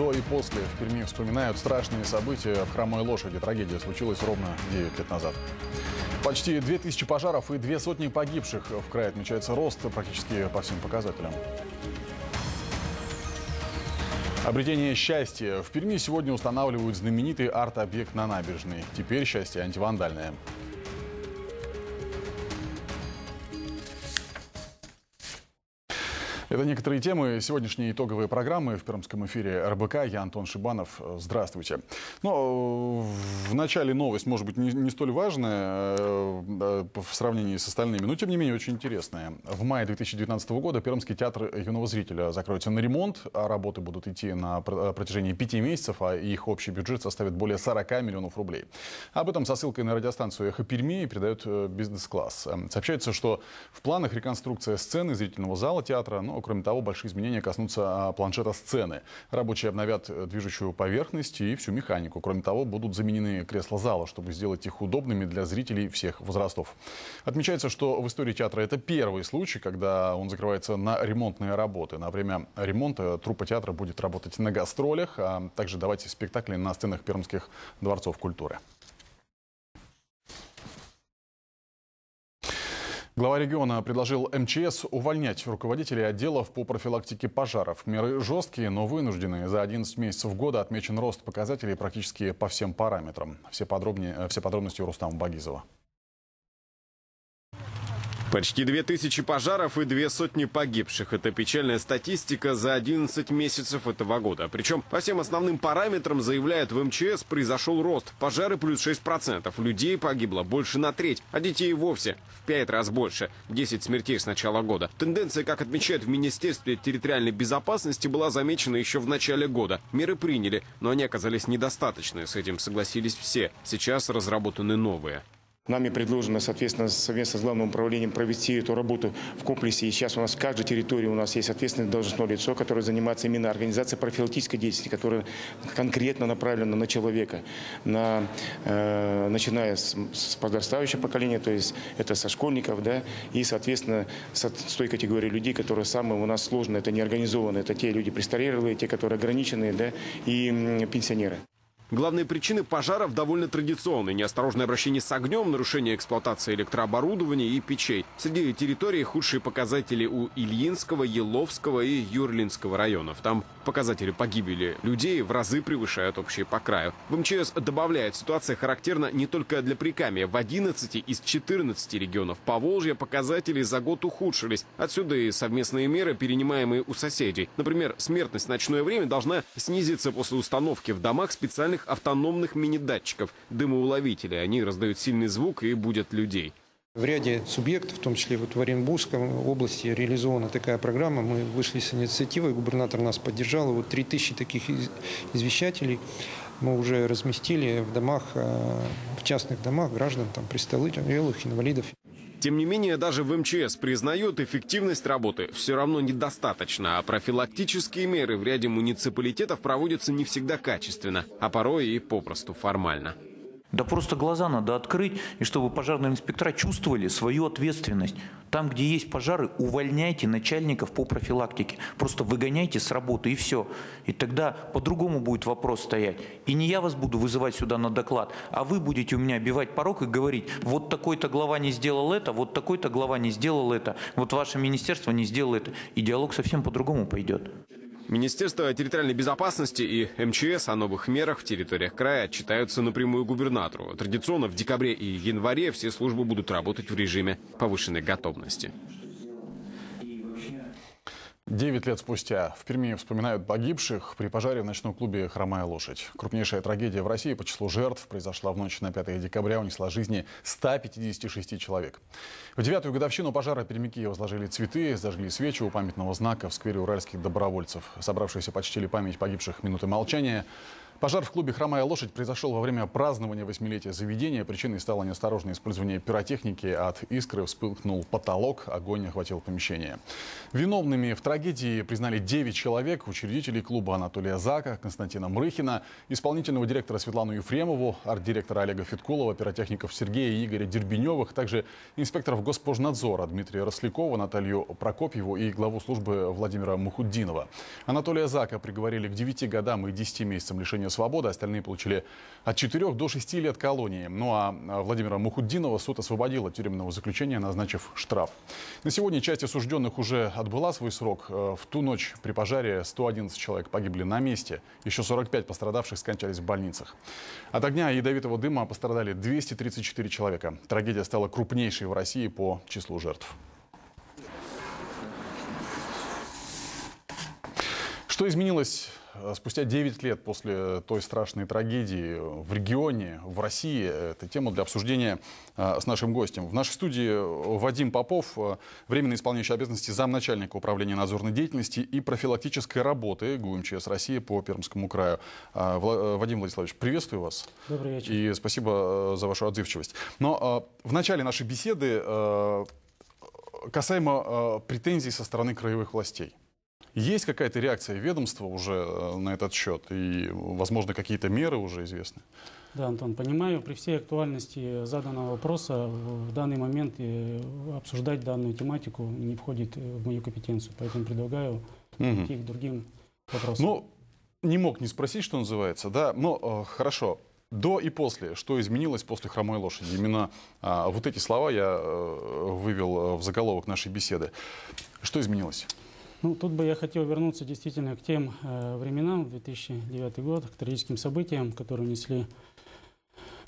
До и после в Перми вспоминают страшные события в Хромой Лошади. Трагедия случилась ровно 9 лет назад. Почти 2000 пожаров и две сотни погибших. В крае отмечается рост практически по всем показателям. Обретение счастья. В Перми сегодня устанавливают знаменитый арт-объект на набережной. Теперь счастье антивандальное. Это некоторые темы сегодняшней итоговой программы в пермском эфире РБК. Я Антон Шибанов. Здравствуйте. Но в начале новость, может быть, не, не столь важная э, в сравнении с остальными, но тем не менее очень интересная. В мае 2019 года Пермский театр юного зрителя закроется на ремонт, а работы будут идти на протяжении пяти месяцев, а их общий бюджет составит более 40 миллионов рублей. Об этом со ссылкой на радиостанцию «Эхо Перми» передает э, бизнес-класс. Сообщается, что в планах реконструкция сцены зрительного зала театра, но Кроме того, большие изменения коснутся а, планшета сцены. Рабочие обновят э, движущую поверхность и всю механику. Кроме того, будут заменены кресла зала, чтобы сделать их удобными для зрителей всех возрастов. Отмечается, что в истории театра это первый случай, когда он закрывается на ремонтные работы. На время ремонта труппа театра будет работать на гастролях, а также давать спектакли на сценах пермских дворцов культуры. Глава региона предложил МЧС увольнять руководителей отделов по профилактике пожаров. Меры жесткие, но вынужденные. За 11 месяцев года отмечен рост показателей практически по всем параметрам. Все, подробнее, все подробности у Рустама Багизова. Почти две тысячи пожаров и две сотни погибших. Это печальная статистика за 11 месяцев этого года. Причем по всем основным параметрам, заявляют в МЧС, произошел рост. Пожары плюс 6%. Людей погибло больше на треть, а детей вовсе в 5 раз больше. 10 смертей с начала года. Тенденция, как отмечают в Министерстве территориальной безопасности, была замечена еще в начале года. Меры приняли, но они оказались недостаточны. С этим согласились все. Сейчас разработаны новые. Нами предложено, соответственно, совместно с Главным управлением провести эту работу в комплексе. И сейчас у нас в каждой территории у нас есть ответственное должностное лицо, которое занимается именно организацией профилактической деятельности, которая конкретно направлена на человека, на, э, начиная с, с подрастающего поколения, то есть это со школьников, да, и, соответственно, с, с той категории людей, которые самые у нас сложные, это неорганизованные, это те люди престарелые, те, которые ограниченные, да, и пенсионеры. Главные причины пожаров довольно традиционные. Неосторожное обращение с огнем, нарушение эксплуатации электрооборудования и печей. Среди территорий худшие показатели у Ильинского, Еловского и Юрлинского районов. Там показатели погибели людей в разы превышают общие по краю. В МЧС добавляет, ситуация характерна не только для Прикамья. В 11 из 14 регионов Поволжья показатели за год ухудшились. Отсюда и совместные меры, перенимаемые у соседей. Например, смертность в ночное время должна снизиться после установки в домах специальных автономных мини-датчиков, дымоуловителей. Они раздают сильный звук и будут людей. В ряде субъектов, в том числе вот в Оренбургской области, реализована такая программа. Мы вышли с инициативой, губернатор нас поддержал. Вот 3000 таких извещателей мы уже разместили в домах, э, в частных домах граждан, там, престарелых, инвалидов. Тем не менее, даже в МЧС признают, эффективность работы все равно недостаточно, а профилактические меры в ряде муниципалитетов проводятся не всегда качественно, а порой и попросту формально. Да просто глаза надо открыть, и чтобы пожарные инспектора чувствовали свою ответственность. Там, где есть пожары, увольняйте начальников по профилактике. Просто выгоняйте с работы и все. И тогда по-другому будет вопрос стоять. И не я вас буду вызывать сюда на доклад, а вы будете у меня обивать порог и говорить, вот такой-то глава не сделал это, вот такой-то глава не сделал это, вот ваше министерство не сделало это. И диалог совсем по-другому пойдет. Министерство территориальной безопасности и МЧС о новых мерах в территориях края отчитаются напрямую губернатору. Традиционно в декабре и январе все службы будут работать в режиме повышенной готовности. Девять лет спустя в Перми вспоминают погибших при пожаре в ночном клубе «Хромая лошадь». Крупнейшая трагедия в России по числу жертв произошла в ночь на 5 декабря, унесла жизни 156 человек. В девятую годовщину пожара пермяки возложили цветы, зажгли свечи у памятного знака в сквере уральских добровольцев. Собравшиеся почтили память погибших минуты молчания. Пожар в клубе «Хромая лошадь» произошел во время празднования восьмилетия заведения. Причиной стало неосторожное использование пиротехники. От искры вспыхнул потолок, огонь охватил помещение. Виновными в трагедии признали 9 человек, учредителей клуба Анатолия Зака, Константина Мрыхина, исполнительного директора Светлану Ефремову, арт-директора Олега Фиткулова, пиротехников Сергея и Игоря Дербеневых, также инспекторов Госпожнадзора Дмитрия Рослякова, Наталью Прокопьеву и главу службы Владимира Мухуддинова. Анатолия Зака приговорили к 9 годам и 10 месяцам лишения свободы. Остальные получили от 4 до 6 лет колонии. Ну а Владимира Мухуддинова суд освободил от тюремного заключения, назначив штраф. На сегодня часть осужденных уже отбыла свой срок. Э, в ту ночь при пожаре 111 человек погибли на месте. Еще 45 пострадавших скончались в больницах. От огня и ядовитого дыма пострадали 234 человека. Трагедия стала крупнейшей в России по числу жертв. Что изменилось спустя 9 лет после той страшной трагедии в регионе, в России, это тема для обсуждения э, с нашим гостем. В нашей студии Вадим Попов, э, временно исполняющий обязанности замначальника управления надзорной деятельности и профилактической работы ГУМЧС России по Пермскому краю. Вадим Владиславович, приветствую вас. Добрый вечер. И спасибо за вашу отзывчивость. Но в начале нашей беседы касаемо претензий со стороны краевых властей. Есть какая-то реакция ведомства уже э, на этот счет? И, возможно, какие-то меры уже известны? Да, Антон, понимаю, при всей актуальности заданного вопроса в данный момент э, обсуждать данную тематику не входит в мою компетенцию, поэтому предлагаю угу. к другим вопросам. Ну, не мог не спросить, что называется, да, но э, хорошо. До и после, что изменилось после хромой лошади? Именно э, вот эти слова я э, вывел в заголовок нашей беседы. Что изменилось? Ну, тут бы я хотел вернуться действительно к тем э, временам, 2009 год, к трагическим событиям, которые несли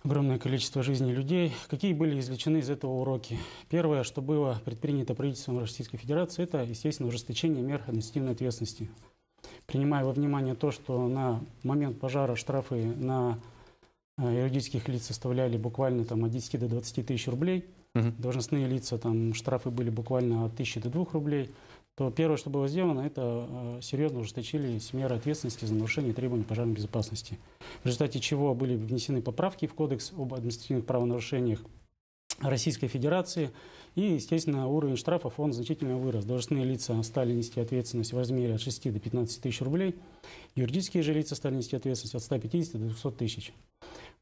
огромное количество жизней людей. Какие были извлечены из этого уроки? Первое, что было предпринято правительством Российской Федерации, это, естественно, ужесточение мер административной ответственности. Принимая во внимание то, что на момент пожара штрафы на э, юридических лиц составляли буквально там, от 10 до 20 тысяч рублей, угу. должностные лица там штрафы были буквально от 1000 до 2 рублей – то первое, что было сделано, это э, серьезно ужесточились меры ответственности за нарушение требований пожарной безопасности. В результате чего были внесены поправки в Кодекс об административных правонарушениях Российской Федерации. И, естественно, уровень штрафов он значительно вырос. Должностные лица стали нести ответственность в размере от 6 до 15 тысяч рублей. Юридические же лица стали нести ответственность от 150 до 200 тысяч.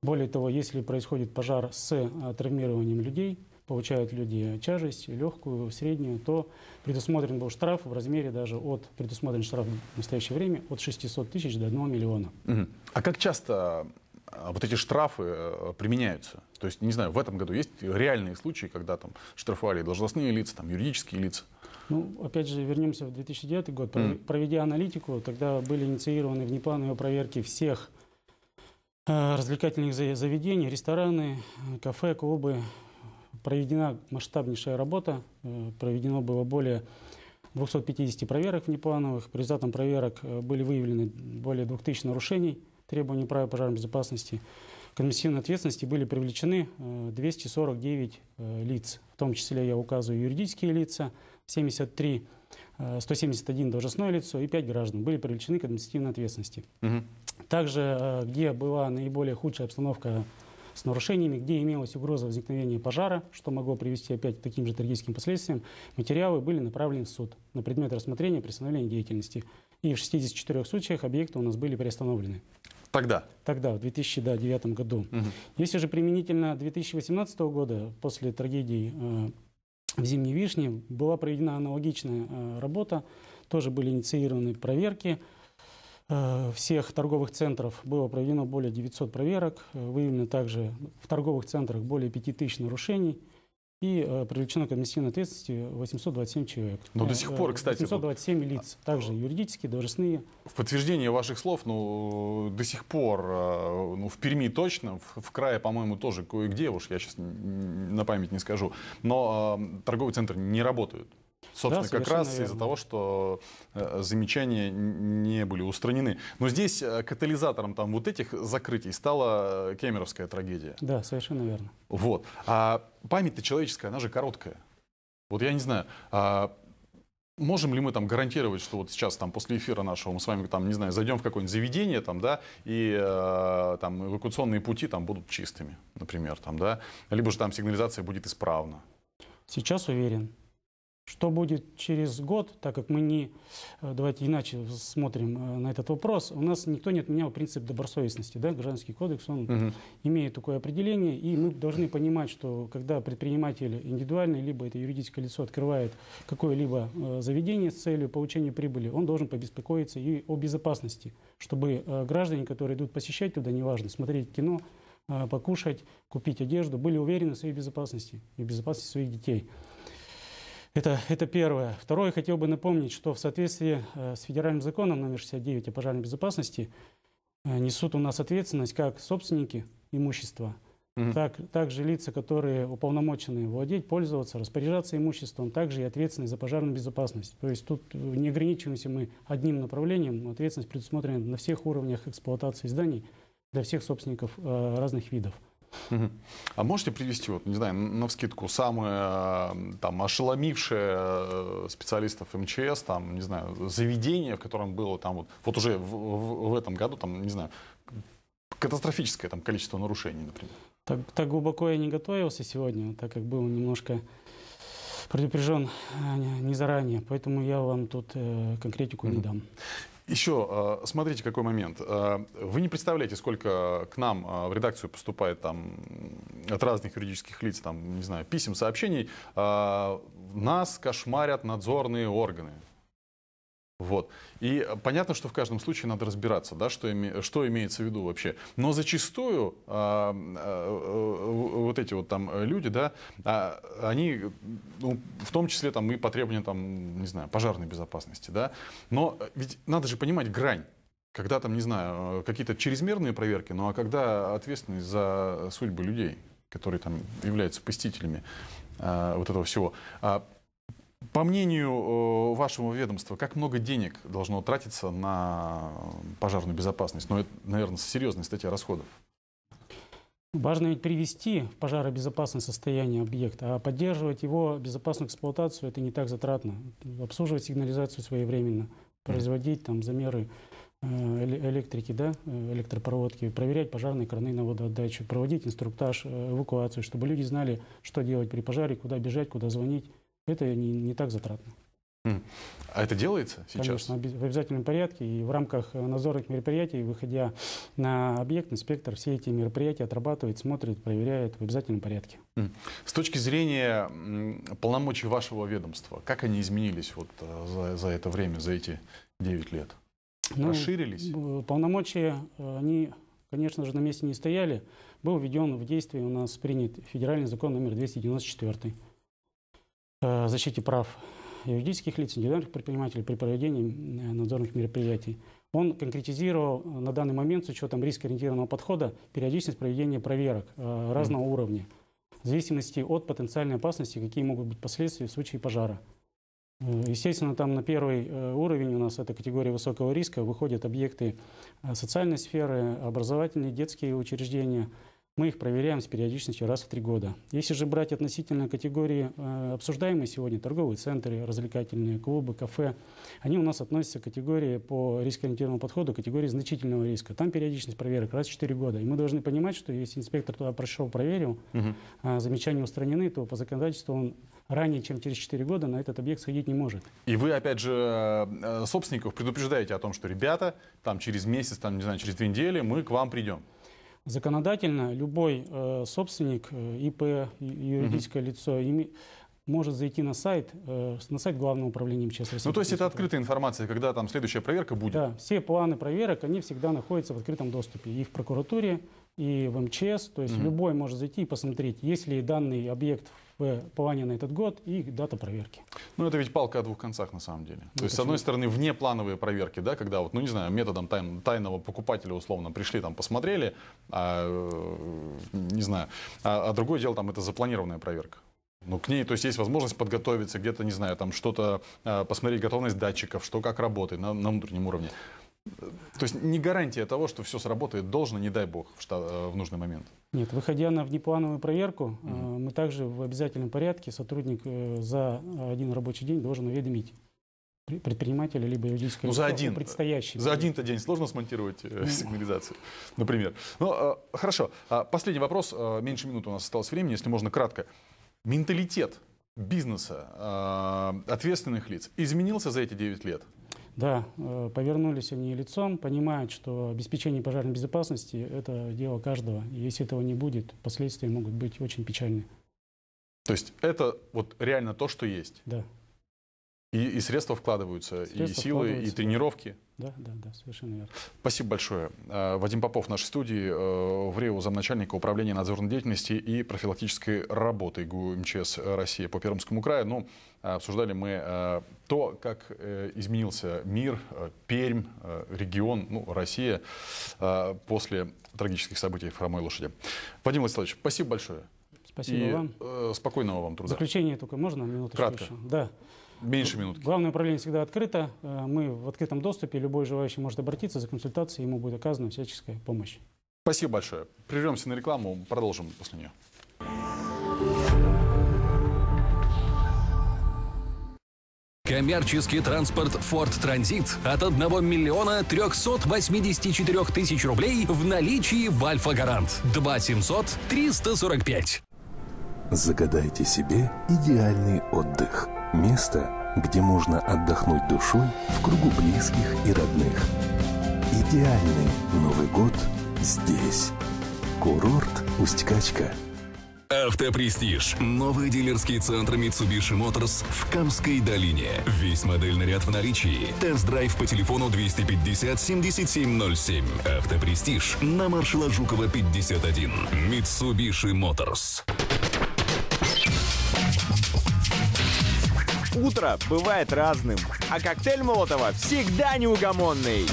Более того, если происходит пожар с э, травмированием людей, получают люди тяжесть, легкую, среднюю, то предусмотрен был штраф в размере даже от, предусмотрен штраф в настоящее время от 600 тысяч до 1 миллиона. Угу. А как часто а, вот эти штрафы э, применяются? То есть, не знаю, в этом году есть реальные случаи, когда там штрафовали должностные лица, там, юридические лица? Ну, опять же, вернемся в 2009 год. Mm. Проведя аналитику, тогда были инициированы внеплановые проверки всех э, развлекательных заведений, рестораны, кафе, клубы, проведена масштабнейшая работа. Э, проведено было более 250 проверок внеплановых. По результатам проверок э, были выявлены более 2000 нарушений требований правил пожарной безопасности. К административной ответственности были привлечены 249 э, лиц. В том числе я указываю юридические лица, 73, 171 должностное лицо и 5 граждан были привлечены к административной ответственности. Угу. Также, где была наиболее худшая обстановка с нарушениями, где имелась угроза возникновения пожара, что могло привести опять к таким же трагическим последствиям, материалы были направлены в суд на предмет рассмотрения приостановления деятельности. И в 64 случаях объекты у нас были приостановлены. Тогда? Тогда, в 2009 году. Угу. Если же применительно 2018 года, после трагедии э, в Зимней Вишне, была проведена аналогичная э, работа, тоже были инициированы проверки, всех торговых центров было проведено более 900 проверок, э, выявлено также в торговых центрах более 5000 нарушений и э, привлечено к административной ответственности 827 человек. Но до сих пор, кстати... 827 лиц, также юридические, должностные. В подтверждение ваших слов, ну, до сих пор, ну, в Перми точно, в, в крае, по-моему, тоже кое-где, уж я сейчас на память не скажу, но э, торговые центры не работают. Собственно, да, как раз из-за того, что э, замечания не были устранены. Но здесь э, катализатором там вот этих закрытий стала э, кемеровская трагедия. Да, совершенно верно. Вот. А память-то человеческая, она же короткая. Вот я не знаю, а можем ли мы там гарантировать, что вот сейчас там после эфира нашего мы с вами там, не знаю, зайдем в какое-нибудь заведение там, да, и э, там эвакуационные пути там будут чистыми, например, там, да, либо же там сигнализация будет исправна? Сейчас уверен. Что будет через год, так как мы не, э, давайте иначе смотрим э, на этот вопрос, у нас никто не отменял принцип добросовестности, да, Гражданский кодекс, он угу. имеет такое определение, и мы должны понимать, что когда предприниматель индивидуальный, либо это юридическое лицо открывает какое-либо э, заведение с целью получения прибыли, он должен побеспокоиться и о безопасности, чтобы граждане, которые идут посещать туда, неважно, смотреть кино, покушать, купить одежду, были уверены в своей безопасности и в безопасности своих детей. Это, это первое. Второе, хотел бы напомнить, что в соответствии э, с федеральным законом номер 69 о пожарной безопасности э, несут у нас ответственность как собственники имущества, угу. так, также лица, которые уполномочены владеть, пользоваться, распоряжаться имуществом, также и ответственность за пожарную безопасность. То есть тут не ограничиваемся мы одним направлением, но ответственность предусмотрена на всех уровнях эксплуатации зданий для всех собственников э, разных видов. А можете привести, вот, не знаю, на вскидку, самое там, ошеломившее э, специалистов МЧС, там, не знаю, заведение, в котором было там вот, вот уже в, в, в этом году, там, не знаю, катастрофическое там количество нарушений, например? Так, так глубоко я не готовился сегодня, так как был немножко предупрежден э, не заранее, поэтому я вам тут э, конкретику mm-hmm. не дам. Еще, э, смотрите, какой момент. Э, вы не представляете, сколько к нам э, в редакцию поступает там от разных юридических лиц, там, не знаю, писем, сообщений. Нас кошмарят надзорные органы. Вот. И понятно, что в каждом случае надо разбираться, да, что, име, что имеется в виду вообще. Но зачастую а, а, вот эти вот там люди, да, а, они, ну, в том числе там и по требованиям, там, не знаю, пожарной безопасности, да. Но ведь надо же понимать грань. Когда там, не знаю, какие-то чрезмерные проверки, ну а когда ответственность за судьбы людей, которые там являются посетителями а, вот этого всего. А, по мнению э, вашего ведомства, как много денег должно тратиться на пожарную безопасность? Ну, это, наверное, серьезная статья расходов. Важно ведь привести в пожаробезопасное состояние объекта, а поддерживать его безопасную эксплуатацию это не так затратно. Обслуживать сигнализацию своевременно, производить там замеры э, электрики, да, э, электропроводки, проверять пожарные краны на водоотдачу, проводить инструктаж, эвакуацию, чтобы люди знали, что делать при пожаре, куда бежать, куда звонить это не, не так затратно. А это делается сейчас? Конечно, в обязательном порядке. И в рамках э, надзорных мероприятий, выходя на объект, инспектор все эти мероприятия отрабатывает, смотрит, проверяет в обязательном порядке. С точки зрения полномочий вашего ведомства, как они изменились вот э, за, за это время, за эти 9 лет? Ну, Расширились? Полномочия, э, они, конечно же, на месте не стояли. Был введен в действие, у нас принят федеральный закон номер 294 Э, защите прав юридических лиц, индивидуальных предпринимателей при проведении э, надзорных мероприятий. Он конкретизировал э, на данный момент с учетом рискоориентированного подхода периодичность проведения проверок разного mm. уровня в зависимости от потенциальной опасности, какие могут быть последствия в случае пожара. Естественно, там на первый уровень у нас это категория высокого риска выходят объекты социальной сферы, образовательные, детские учреждения – мы их проверяем с периодичностью раз в три года. Если же брать относительно категории, э, обсуждаемые сегодня, торговые центры, развлекательные клубы, кафе, они у нас относятся к категории по рискоориентированному подходу, категории значительного риска. Там периодичность проверок раз в 4 года. И мы должны понимать, что если инспектор туда прошел, проверил, угу. а замечания устранены, то по законодательству он ранее, чем через 4 года на этот объект сходить не может. И вы, опять же, э, собственников предупреждаете о том, что, ребята, там через месяц, там, не знаю, через две недели мы к вам придем. Законодательно любой э, собственник, э, ИП, юридическое угу. лицо, име, может зайти на сайт, э, на сайт Главного управления МЧС России. Ну, то есть это открытая информация, когда там следующая проверка будет? Да, все планы проверок, они всегда находятся в открытом доступе. И в прокуратуре, и в МЧС. То есть угу. любой может зайти и посмотреть, есть ли данный объект в плане на этот год и дата проверки. Ну, это ведь палка о двух концах на самом деле. Ну, То есть, с одной стороны, внеплановые проверки, да, когда вот, ну, не знаю, методом тайн, тайного покупателя, условно, пришли, там, посмотрели, а, э, не знаю, а, а другое дело, там, это запланированная проверка. Ну, к ней, то есть, есть возможность подготовиться, где-то, не знаю, там, что-то, а, посмотреть готовность датчиков, что как работает на, на внутреннем уровне. То есть не гарантия того, что все сработает должно, не дай бог, в, штат, э, в нужный момент. Нет, выходя на внеплановую проверку, угу. мы также в обязательном порядке сотрудник э, за один рабочий день должен уведомить предпринимателя, либо юридическое ну, за лицо, один, предстоящий. За один-то день сложно смонтировать э, сигнализацию, например. Ну, э, хорошо. А последний вопрос. Меньше минуты у нас осталось времени, если можно кратко. Менталитет бизнеса, э, ответственных лиц изменился за эти 9 лет? Да, э, повернулись они лицом, понимают, что обеспечение пожарной безопасности – это дело каждого. И если этого не будет, последствия могут быть очень печальны. То есть это вот реально то, что есть? Да. И, и средства вкладываются, средства и силы, вкладываются. и тренировки? Да, да, да, совершенно верно. Спасибо большое. А, Вадим Попов в нашей студии, э, в РИО замначальника управления надзорной деятельности и профилактической работы ГУ МЧС России по Пермскому краю. Ну, обсуждали мы э, то, как э, изменился мир, Пермь, регион, ну, Россия после трагических событий в хромой лошади. Вадим Владиславович, спасибо большое. Спасибо и вам. Спокойного вам труда. Заключение только можно минуточку Кратко. еще? Да. Меньше минутки. Главное управление всегда открыто. Э, мы в открытом доступе. Любой желающий может обратиться за консультацией. Ему будет оказана всяческая помощь. Спасибо большое. Прервемся на рекламу. Продолжим после нее. Коммерческий транспорт Ford Transit от 1 миллиона 384 тысяч рублей в наличии в Альфа Гарант. 2 700 345. Загадайте себе идеальный отдых – Место, где можно отдохнуть душой в кругу близких и родных. Идеальный Новый год здесь. Курорт Усть-Качка. Автопрестиж. Новый дилерский центр Mitsubishi Motors в Камской долине. Весь модельный ряд в наличии. Тест-драйв по телефону 250 7707. Автопрестиж на маршала Жукова 51. Mitsubishi Motors. Утро бывает разным, а коктейль Молотова всегда неугомонный.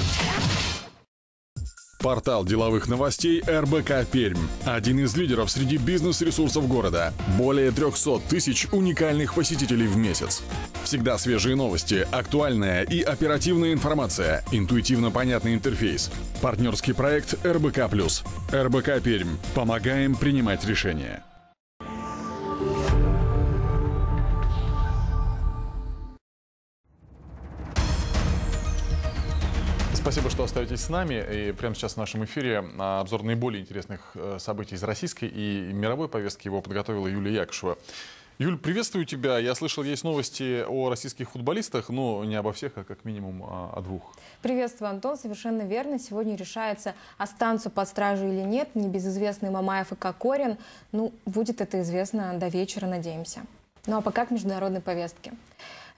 Портал деловых новостей РБК Пермь. Один из лидеров среди бизнес-ресурсов города. Более 300 тысяч уникальных посетителей в месяц. Всегда свежие новости, актуальная и оперативная информация, интуитивно понятный интерфейс. Партнерский проект РБК+. РБК Пермь. Помогаем принимать решения. Спасибо, что остаетесь с нами. И прямо сейчас в нашем эфире а, обзор наиболее интересных э, событий из российской и мировой повестки. Его подготовила Юлия Якушева. Юль, приветствую тебя. Я слышал, есть новости о российских футболистах, но не обо всех, а как минимум а, о двух. Приветствую, Антон. Совершенно верно. Сегодня решается, останутся под стражей или нет. Небезызвестный Мамаев и Кокорин. Ну, будет это известно до вечера, надеемся. Ну а пока к международной повестке.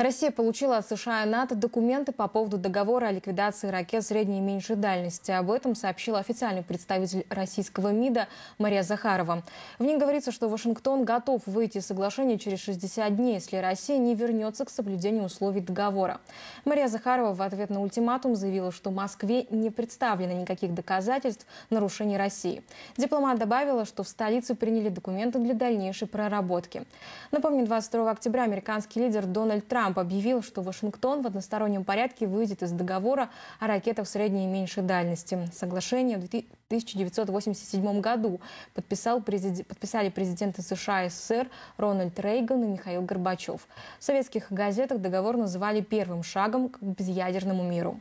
Россия получила от США и НАТО документы по поводу договора о ликвидации ракет средней и меньшей дальности. Об этом сообщил официальный представитель российского МИДа Мария Захарова. В ней говорится, что Вашингтон готов выйти из соглашения через 60 дней, если Россия не вернется к соблюдению условий договора. Мария Захарова в ответ на ультиматум заявила, что Москве не представлено никаких доказательств нарушений России. Дипломат добавила, что в столице приняли документы для дальнейшей проработки. Напомню, 22 октября американский лидер Дональд Трамп Трамп объявил, что Вашингтон в одностороннем порядке выйдет из договора о ракетах средней и меньшей дальности. Соглашение в 1987 году подписал президент, подписали президенты США и СССР Рональд Рейган и Михаил Горбачев. В советских газетах договор называли первым шагом к безъядерному миру.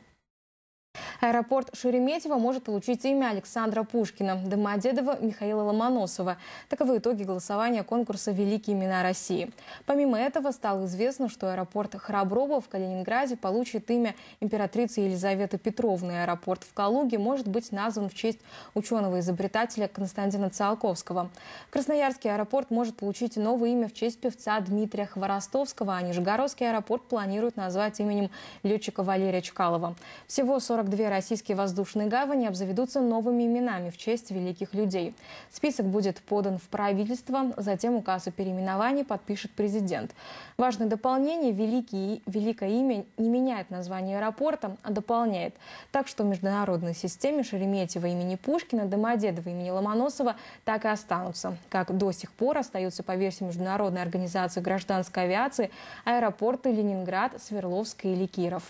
Аэропорт Шереметьево может получить имя Александра Пушкина, Домодедова Михаила Ломоносова. Таковы итоги голосования конкурса «Великие имена России». Помимо этого, стало известно, что аэропорт Храброво в Калининграде получит имя императрицы Елизаветы Петровны. Аэропорт в Калуге может быть назван в честь ученого-изобретателя Константина Циолковского. Красноярский аэропорт может получить новое имя в честь певца Дмитрия Хворостовского, а Нижегородский аэропорт планирует назвать именем летчика Валерия Чкалова. Всего 40 42 российские воздушные гавани обзаведутся новыми именами в честь великих людей. Список будет подан в правительство, затем указ о переименовании подпишет президент. Важное дополнение – великий, великое имя не меняет название аэропорта, а дополняет. Так что в международной системе Шереметьево имени Пушкина, Домодедово имени Ломоносова так и останутся. Как до сих пор остаются по версии Международной организации гражданской авиации аэропорты Ленинград, Свердловск или Киров.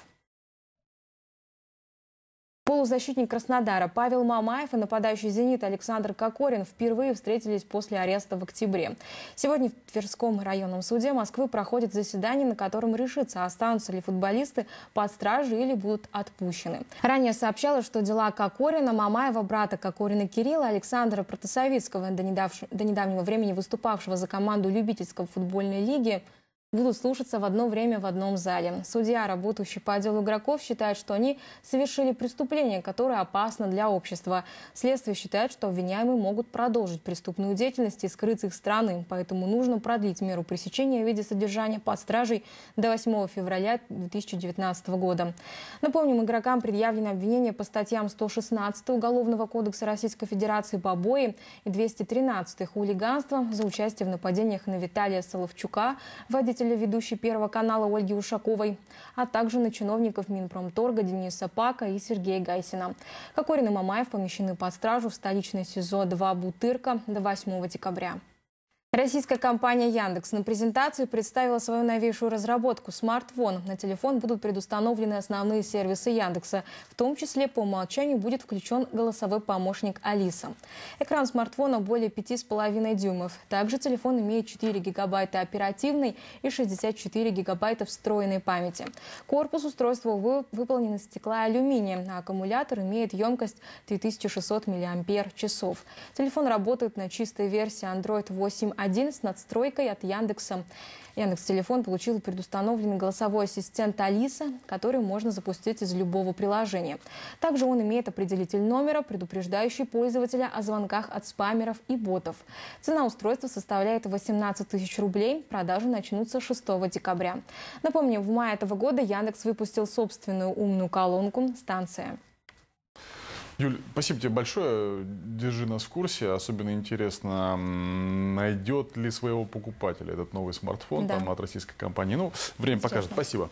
Полузащитник Краснодара Павел Мамаев и нападающий «Зенит» Александр Кокорин впервые встретились после ареста в октябре. Сегодня в Тверском районном суде Москвы проходит заседание, на котором решится, останутся ли футболисты под стражей или будут отпущены. Ранее сообщалось, что дела Кокорина, Мамаева, брата Кокорина Кирилла, Александра Протасовицкого, до, недавнего времени выступавшего за команду любительской футбольной лиги, будут слушаться в одно время в одном зале. Судья, работающий по отделу игроков, считает, что они совершили преступление, которое опасно для общества. Следствие считает, что обвиняемые могут продолжить преступную деятельность и скрыть их страны, поэтому нужно продлить меру пресечения в виде содержания под стражей до 8 февраля 2019 года. Напомним, игрокам предъявлено обвинение по статьям 116 Уголовного кодекса Российской Федерации побои и 213 хулиганство за участие в нападениях на Виталия Соловчука, водителя руководителя ведущей Первого канала Ольги Ушаковой, а также на чиновников Минпромторга Дениса Пака и Сергея Гайсина. Кокорин и Мамаев помещены под стражу в столичной СИЗО-2 «Бутырка» до 8 декабря. Российская компания Яндекс на презентации представила свою новейшую разработку – смартфон. На телефон будут предустановлены основные сервисы Яндекса. В том числе по умолчанию будет включен голосовой помощник Алиса. Экран смартфона более 5,5 дюймов. Также телефон имеет 4 гигабайта оперативной и 64 гигабайта встроенной памяти. Корпус устройства выполнен из стекла и алюминия, а аккумулятор имеет емкость 3600 мАч. Телефон работает на чистой версии Android 8 1 с надстройкой от Яндекса. Яндекс Телефон получил предустановленный голосовой ассистент Алиса, который можно запустить из любого приложения. Также он имеет определитель номера, предупреждающий пользователя о звонках от спамеров и ботов. Цена устройства составляет 18 тысяч рублей. Продажи начнутся 6 декабря. Напомню, в мае этого года Яндекс выпустил собственную умную колонку «Станция». Юль, спасибо тебе большое. Держи нас в курсе. Особенно интересно, найдет ли своего покупателя этот новый смартфон да. там, от российской компании. Ну, время покажет. Спасибо.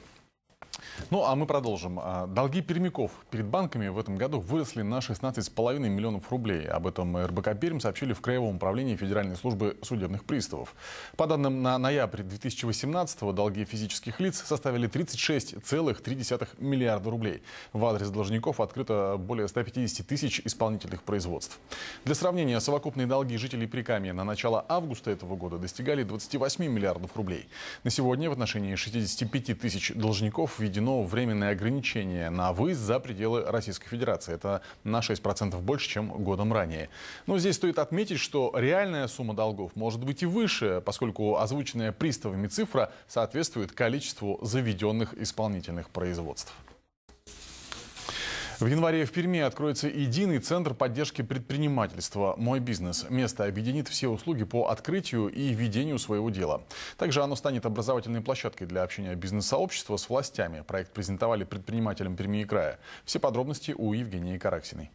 Ну, а мы продолжим. А, долги пермяков перед банками в этом году выросли на 16,5 миллионов рублей. Об этом РБК Пермь сообщили в Краевом управлении Федеральной службы судебных приставов. По данным на ноябрь 2018 долги физических лиц составили 36,3 миллиарда рублей. В адрес должников открыто более 150 тысяч исполнительных производств. Для сравнения, совокупные долги жителей Прикамья на начало августа этого года достигали 28 миллиардов рублей. На сегодня в отношении 65 тысяч должников введено временное ограничение на выезд за пределы Российской Федерации. Это на 6% больше, чем годом ранее. Но здесь стоит отметить, что реальная сумма долгов может быть и выше, поскольку озвученная приставами цифра соответствует количеству заведенных исполнительных производств. В январе в Перми откроется единый центр поддержки предпринимательства «Мой бизнес». Место объединит все услуги по открытию и ведению своего дела. Также оно станет образовательной площадкой для общения бизнес-сообщества с властями. Проект презентовали предпринимателям Перми и края. Все подробности у Евгении Караксиной.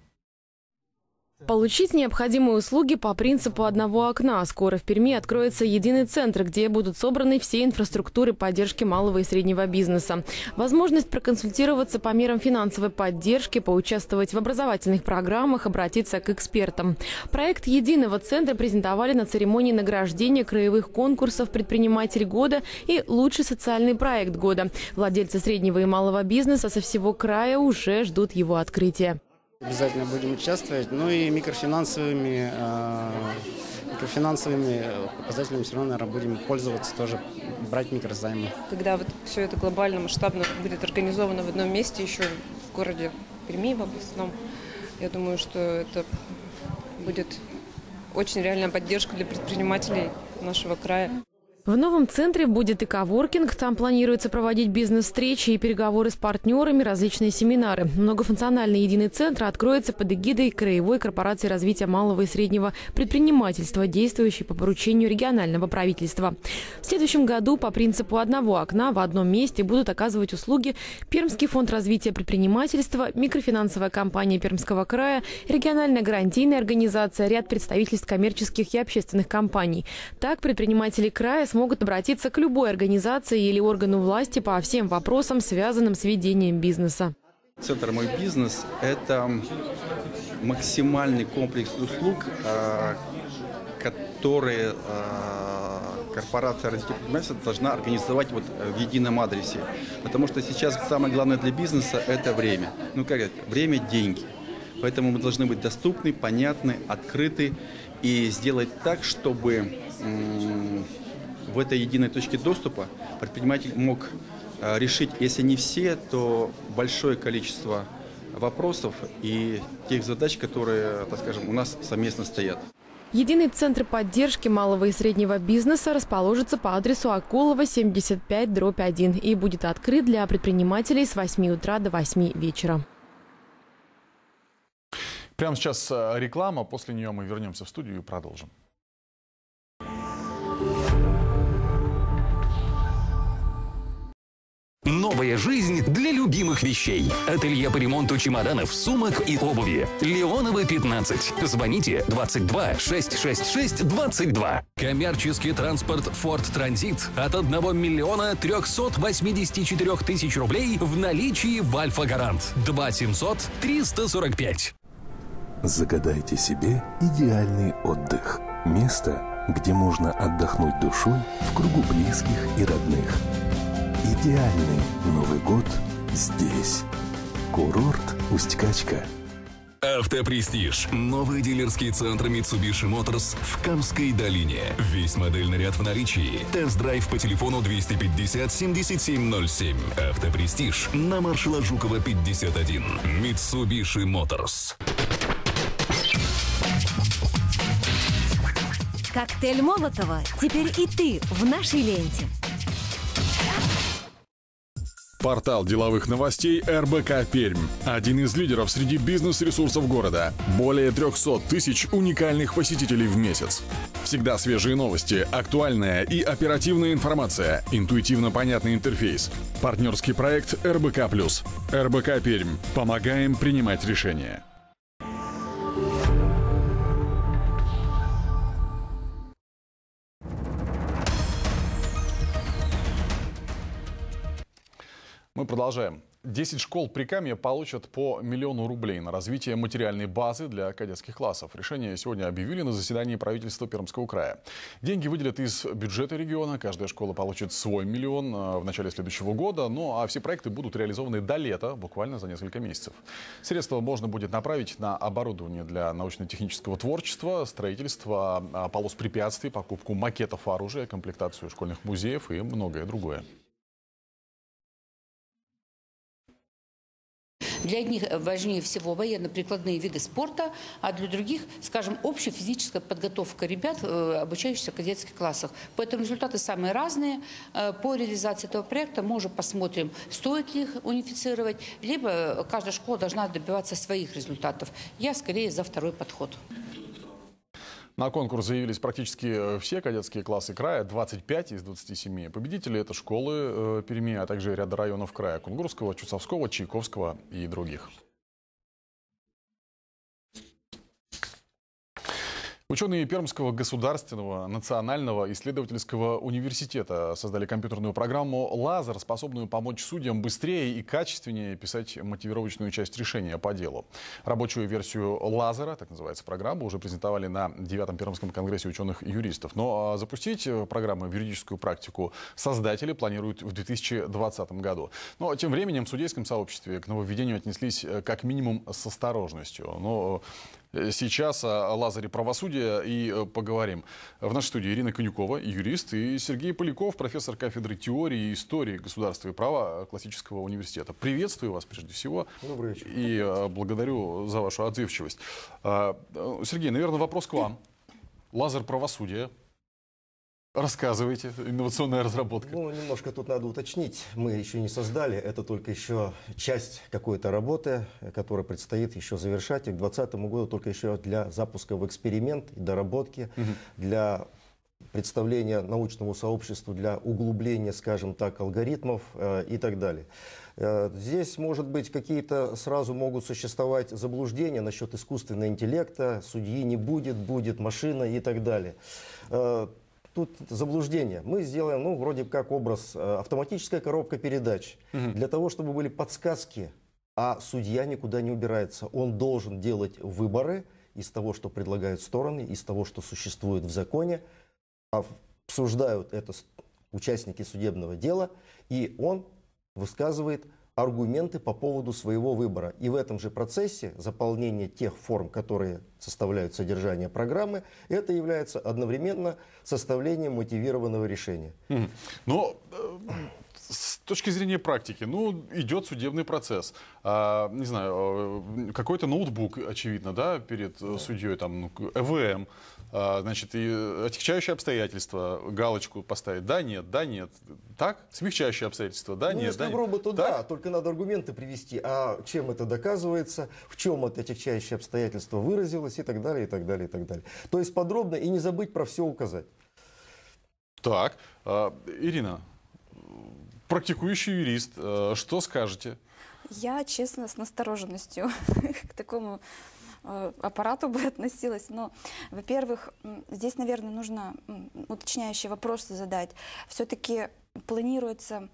Получить необходимые услуги по принципу одного окна. Скоро в Перми откроется единый центр, где будут собраны все инфраструктуры поддержки малого и среднего бизнеса. Возможность проконсультироваться по мерам финансовой поддержки, поучаствовать в образовательных программах, обратиться к экспертам. Проект единого центра презентовали на церемонии награждения краевых конкурсов «Предприниматель года» и «Лучший социальный проект года». Владельцы среднего и малого бизнеса со всего края уже ждут его открытия. Обязательно будем участвовать. Ну и микрофинансовыми, э, микрофинансовыми показателями все равно, наверное, будем пользоваться тоже, брать микрозаймы. Когда вот все это глобально, масштабно будет организовано в одном месте, еще в городе Перми, в областном, я думаю, что это будет очень реальная поддержка для предпринимателей нашего края. В новом центре будет и коворкинг. Там планируется проводить бизнес-встречи и переговоры с партнерами, различные семинары. Многофункциональный единый центр откроется под эгидой Краевой корпорации развития малого и среднего предпринимательства, действующей по поручению регионального правительства. В следующем году по принципу одного окна в одном месте будут оказывать услуги Пермский фонд развития предпринимательства, микрофинансовая компания Пермского края, региональная гарантийная организация, ряд представительств коммерческих и общественных компаний. Так предприниматели края смогут обратиться к любой организации или органу власти по всем вопросам, связанным с ведением бизнеса. Центр «Мой бизнес» – это максимальный комплекс услуг, а, которые а, корпорация предпринимательства должна организовать вот в едином адресе. Потому что сейчас самое главное для бизнеса – это время. Ну, как это? Время – деньги. Поэтому мы должны быть доступны, понятны, открыты и сделать так, чтобы в этой единой точке доступа предприниматель мог решить, если не все, то большое количество вопросов и тех задач, которые, так скажем, у нас совместно стоят. Единый центр поддержки малого и среднего бизнеса расположится по адресу Акулова, 75, дробь 1 и будет открыт для предпринимателей с 8 утра до 8 вечера. Прямо сейчас э, реклама, после нее мы вернемся в студию и продолжим. Новая жизнь для любимых вещей. Ателье по ремонту чемоданов, сумок и обуви. Леонова 15. Звоните 22 666 22. Коммерческий транспорт Ford Transit от 1 миллиона 384 тысяч рублей в наличии в Альфа Гарант. 2 700 345. Загадайте себе идеальный отдых. Место, где можно отдохнуть душой в кругу близких и родных. Идеальный Новый год здесь. Курорт Усть-Качка. Автопрестиж. Новый дилерский центр Mitsubishi Motors в Камской долине. Весь модельный ряд в наличии. Тест-драйв по телефону 250 7707. Автопрестиж на маршала Жукова 51. Mitsubishi Motors. Коктейль Молотова. Теперь и ты в нашей ленте. Портал деловых новостей РБК Пермь. Один из лидеров среди бизнес-ресурсов города. Более 300 тысяч уникальных посетителей в месяц. Всегда свежие новости, актуальная и оперативная информация, интуитивно понятный интерфейс. Партнерский проект РБК+. РБК Пермь. Помогаем принимать решения. Мы продолжаем. 10 школ Прикамья получат по миллиону рублей на развитие материальной базы для кадетских классов. Решение сегодня объявили на заседании правительства Пермского края. Деньги выделят из бюджета региона. Каждая школа получит свой миллион э, в начале следующего года. Ну а все проекты будут реализованы до лета, буквально за несколько месяцев. Средства можно будет направить на оборудование для научно-технического творчества, строительство а, полос препятствий, покупку макетов оружия, комплектацию школьных музеев и многое другое. Для одних важнее всего военно-прикладные виды спорта, а для других, скажем, общая физическая подготовка ребят, э, обучающихся в кадетских классах. Поэтому результаты самые разные. Э, по реализации этого проекта мы уже посмотрим, стоит ли их унифицировать, либо каждая школа должна добиваться своих результатов. Я скорее за второй подход. На конкурс заявились практически э, все кадетские классы края, 25 из 27. Победители – это школы э, Перми, а также ряда районов края – Кунгурского, Чусовского, Чайковского и других. Ученые Пермского государственного национального исследовательского университета создали компьютерную программу «Лазер», способную помочь судьям быстрее и качественнее писать мотивировочную часть решения по делу. Рабочую версию «Лазера», так называется программа, уже презентовали на 9-м Пермском конгрессе ученых-юристов. Но а, запустить программу в юридическую практику создатели планируют в 2020 году. Но тем временем в судейском сообществе к нововведению отнеслись э, как минимум с осторожностью. Но Э, сейчас о лазере правосудия и э, поговорим. В нашей студии Ирина Конюкова, юрист, и Сергей Поляков, профессор кафедры теории и истории государства и права классического университета. Приветствую вас прежде всего. Добрый вечер. И э, благодарю за вашу отзывчивость. Сергей, наверное, вопрос к вам. Лазер правосудия Рассказывайте, инновационная разработка. Ну, немножко тут надо уточнить. Мы еще не создали, это только еще часть какой-то работы, которая предстоит еще завершать. И к 2020 году только еще для запуска в эксперимент и доработки, угу. для представления научному сообществу, для углубления, скажем так, алгоритмов э, и так далее. Э, здесь, может быть, какие-то сразу могут существовать заблуждения насчет искусственного интеллекта, судьи не будет, будет машина и так далее. Тут заблуждение. Мы сделаем, ну, вроде как образ, э, автоматическая коробка передач. Угу. Для того, чтобы были подсказки, а судья никуда не убирается. Он должен делать выборы из того, что предлагают стороны, из того, что существует в законе. Обсуждают это участники судебного дела, и он высказывает аргументы по поводу своего выбора. И в этом же процессе заполнение тех форм, которые составляют содержание программы, это является одновременно составлением мотивированного решения. Но э, с точки зрения практики, ну, идет судебный процесс. А, не знаю, э, какой-то ноутбук, очевидно, да, перед э, судьей, там, ну, ЭВМ, значит, и отягчающие обстоятельства, галочку поставить, да, нет, да, нет. Так? Смягчающие обстоятельства, да, ну, нет, если да, нет. грубо, то да, только надо аргументы привести. А чем это доказывается, в чем это отягчающее обстоятельство выразилось и так далее, и так далее, и так далее. То есть подробно и не забыть про все указать. Так, а, Ирина, практикующий юрист, э, что скажете? Я, честно, с настороженностью к такому аппарату бы относилась. Но, во-первых, здесь, наверное, нужно уточняющие вопросы задать. Все-таки планируется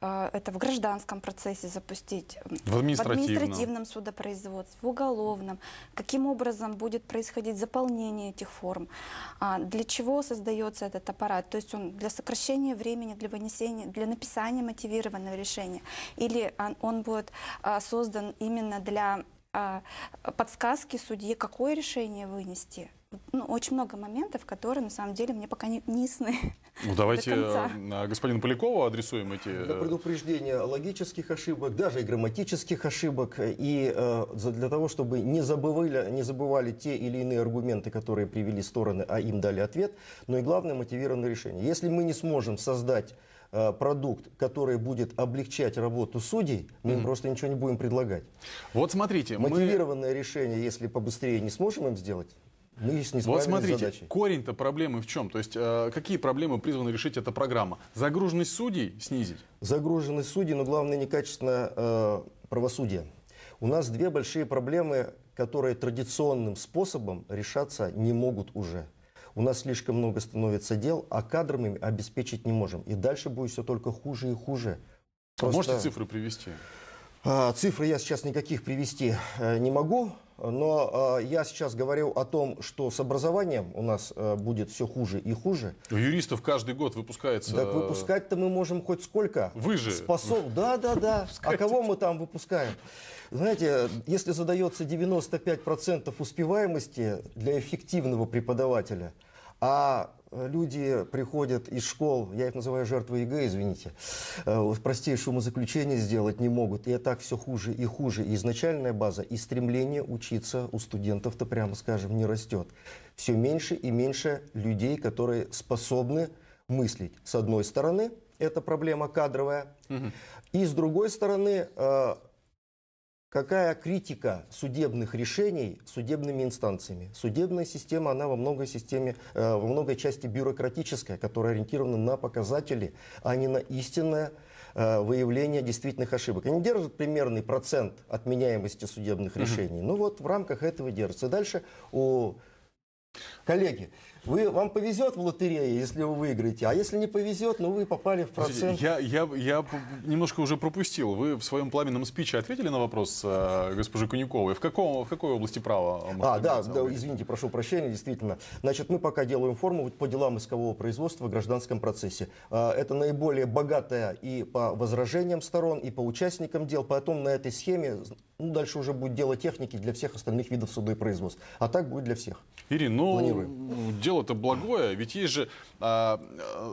э, это в гражданском процессе запустить, В административном. административном судопроизводстве, в уголовном. Каким образом будет происходить заполнение этих форм? А, Для чего создается этот аппарат? То есть он для сокращения времени, для вынесения, для написания мотивированного решения? Или он- будет а, создан именно для подсказки судье, какое решение вынести? Ну, очень много моментов, которые на самом деле мне пока не, не ясны. Ну, давайте конца. э, господину Полякову адресуем эти... Для э, предупреждения логических ошибок, даже и грамматических ошибок, и э, для того, чтобы не забывали, не забывали те или иные аргументы, которые привели стороны, а им дали ответ, но и главное мотивированное решение. Если мы не сможем создать э, продукт, который будет облегчать работу судей, мы им Мгм. просто ничего не будем предлагать. Вот смотрите, мы- мотивированное решение, если побыстрее не сможем им сделать, мы не Вот смотрите, корень-то проблемы в чем? То есть э, какие проблемы призвана решить эта программа? Загруженность судей снизить? Загруженность судей, но главное некачественное э, правосудие. У нас две большие проблемы, которые традиционным способом решаться не могут уже. У нас слишком много становится дел, а кадрами обеспечить не можем. И дальше будет все только хуже и хуже. А Можете Просто- цифры привести? а, Цифры я сейчас никаких привести э, не могу, но э, я сейчас говорю о том, что с образованием у нас э, будет все хуже и хуже. У юристов каждый год выпускается... Так выпускать-то мы можем хоть сколько. Вы же. Способ... Да, да, да. А кого мы там выпускаем? Знаете, если задается 95% успеваемости для эффективного преподавателя, а люди приходят из школ, я их называю жертвой ЕГЭ, извините, э, простейшее умозаключение сделать не могут, и так все хуже и хуже. И изначальная база, и стремление учиться у студентов-то, прямо скажем, не растет. Все меньше и меньше людей, которые способны мыслить. С одной стороны, это проблема кадровая, и с другой стороны, э, какая критика судебных решений судебными инстанциями? Судебная система, она во многой, системе, э, во многой части бюрократическая, которая ориентирована на показатели, а не на истинное э, выявление действительных ошибок. Они держат примерный процент отменяемости судебных решений. Ну вот в рамках этого держится. Дальше у Коллеги, вы, вам повезет в лотерее, если вы выиграете, а если не повезет, ну вы попали в процент. Я, я, я немножко уже пропустил. Вы в своем пламенном спиче ответили на вопрос э, госпожи Конюковой? В, каком, в какой области права? А, да, да, извините, прошу прощения, действительно. Значит, мы пока делаем форму по делам искового производства в гражданском процессе. А, Это наиболее богатая и по возражениям сторон, и по участникам дел. Потом на этой схеме, ну, дальше уже будет дело техники для всех остальных видов судопроизводства. А так будет для всех. Ирина, ну, Планируем. Дело-то благое, ведь есть же а,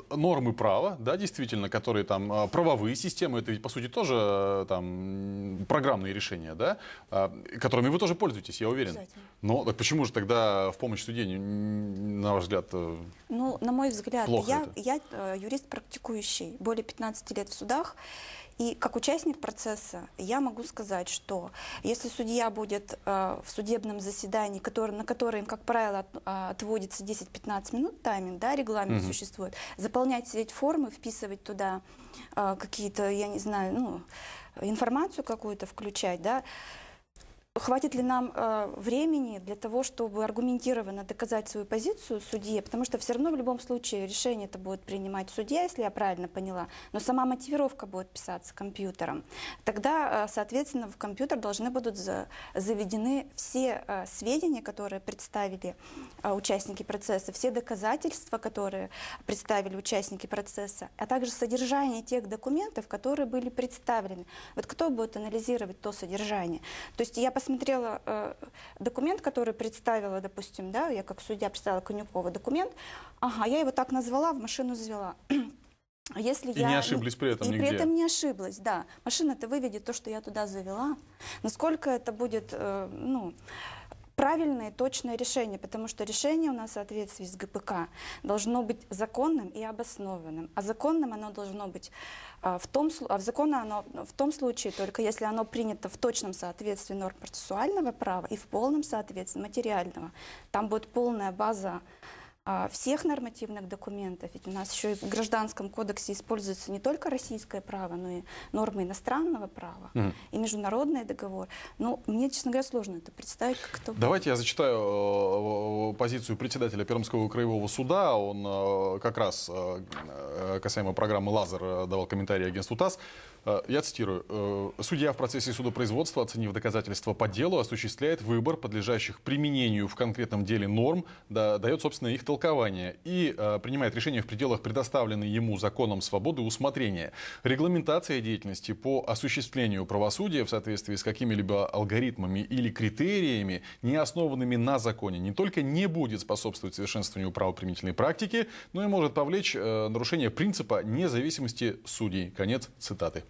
а, нормы права, да, действительно, которые там, а, правовые системы, это ведь, по сути, тоже а, там программные решения, да, а, которыми вы тоже пользуетесь, я уверен. Но так почему же тогда в помощь суде, на ваш взгляд, э, Ну, на мой взгляд, Плохо я, это. я э, юрист практикующий, более 15 лет в судах. И как участник процесса я могу сказать, что если судья будет э, в судебном заседании, который, на которое им, как правило, от- а, отводится 10-15 минут тайминг, да, регламент Мгм. существует, заполнять все эти формы, вписывать туда э, какие-то, я не знаю, ну, информацию какую-то включать, да, хватит ли нам э, времени для того, чтобы аргументированно доказать свою позицию судье, потому что все равно в любом случае решение это будет принимать судья, если я правильно поняла, но сама мотивировка будет писаться компьютером. Тогда, э, соответственно, в компьютер должны будут за, заведены все э, сведения, которые представили э, участники процесса, все доказательства, которые представили участники процесса, а также содержание тех документов, которые были представлены. Вот кто будет анализировать то содержание? То есть я посмотрела э, документ, который представила, допустим, да, я как судья представила Конюкова документ, ага, я его так назвала, в машину завела. Если И я, не ошиблись при этом и нигде. при этом не ошиблась, да. Машина-то выведет то, что я туда завела. Насколько это будет, э, ну, правильное точное решение, потому что решение у нас в соответствии с ГПК должно быть законным и обоснованным. А законным оно должно быть а, в том, а в законно оно в том случае только если оно принято в точном соответствии норм процессуального права и в полном соответствии материального. Там будет полная база всех нормативных документов. Ведь у нас еще и в Гражданском кодексе используется не только российское право, но и нормы иностранного права Мгм. и международный договор. Ну, мне, честно говоря, сложно это представить, как это Давайте я зачитаю э, позицию председателя Пермского краевого суда. Он э, как раз э, касаемо программы «Лазер» давал комментарий агентству ТАСС. Э, Я цитирую. «Э, «Судья в процессе судопроизводства, оценив доказательства по делу, осуществляет выбор подлежащих применению в конкретном деле норм, да- дает, собственно, их толкование и э, принимает решение в пределах предоставленной ему законом свободы усмотрения. Регламентация деятельности по осуществлению правосудия в соответствии с какими-либо алгоритмами или критериями, не основанными на законе, не только не будет способствовать совершенствованию правоприменительной практики, но и может повлечь э, нарушение принципа независимости судей. Конец цитаты.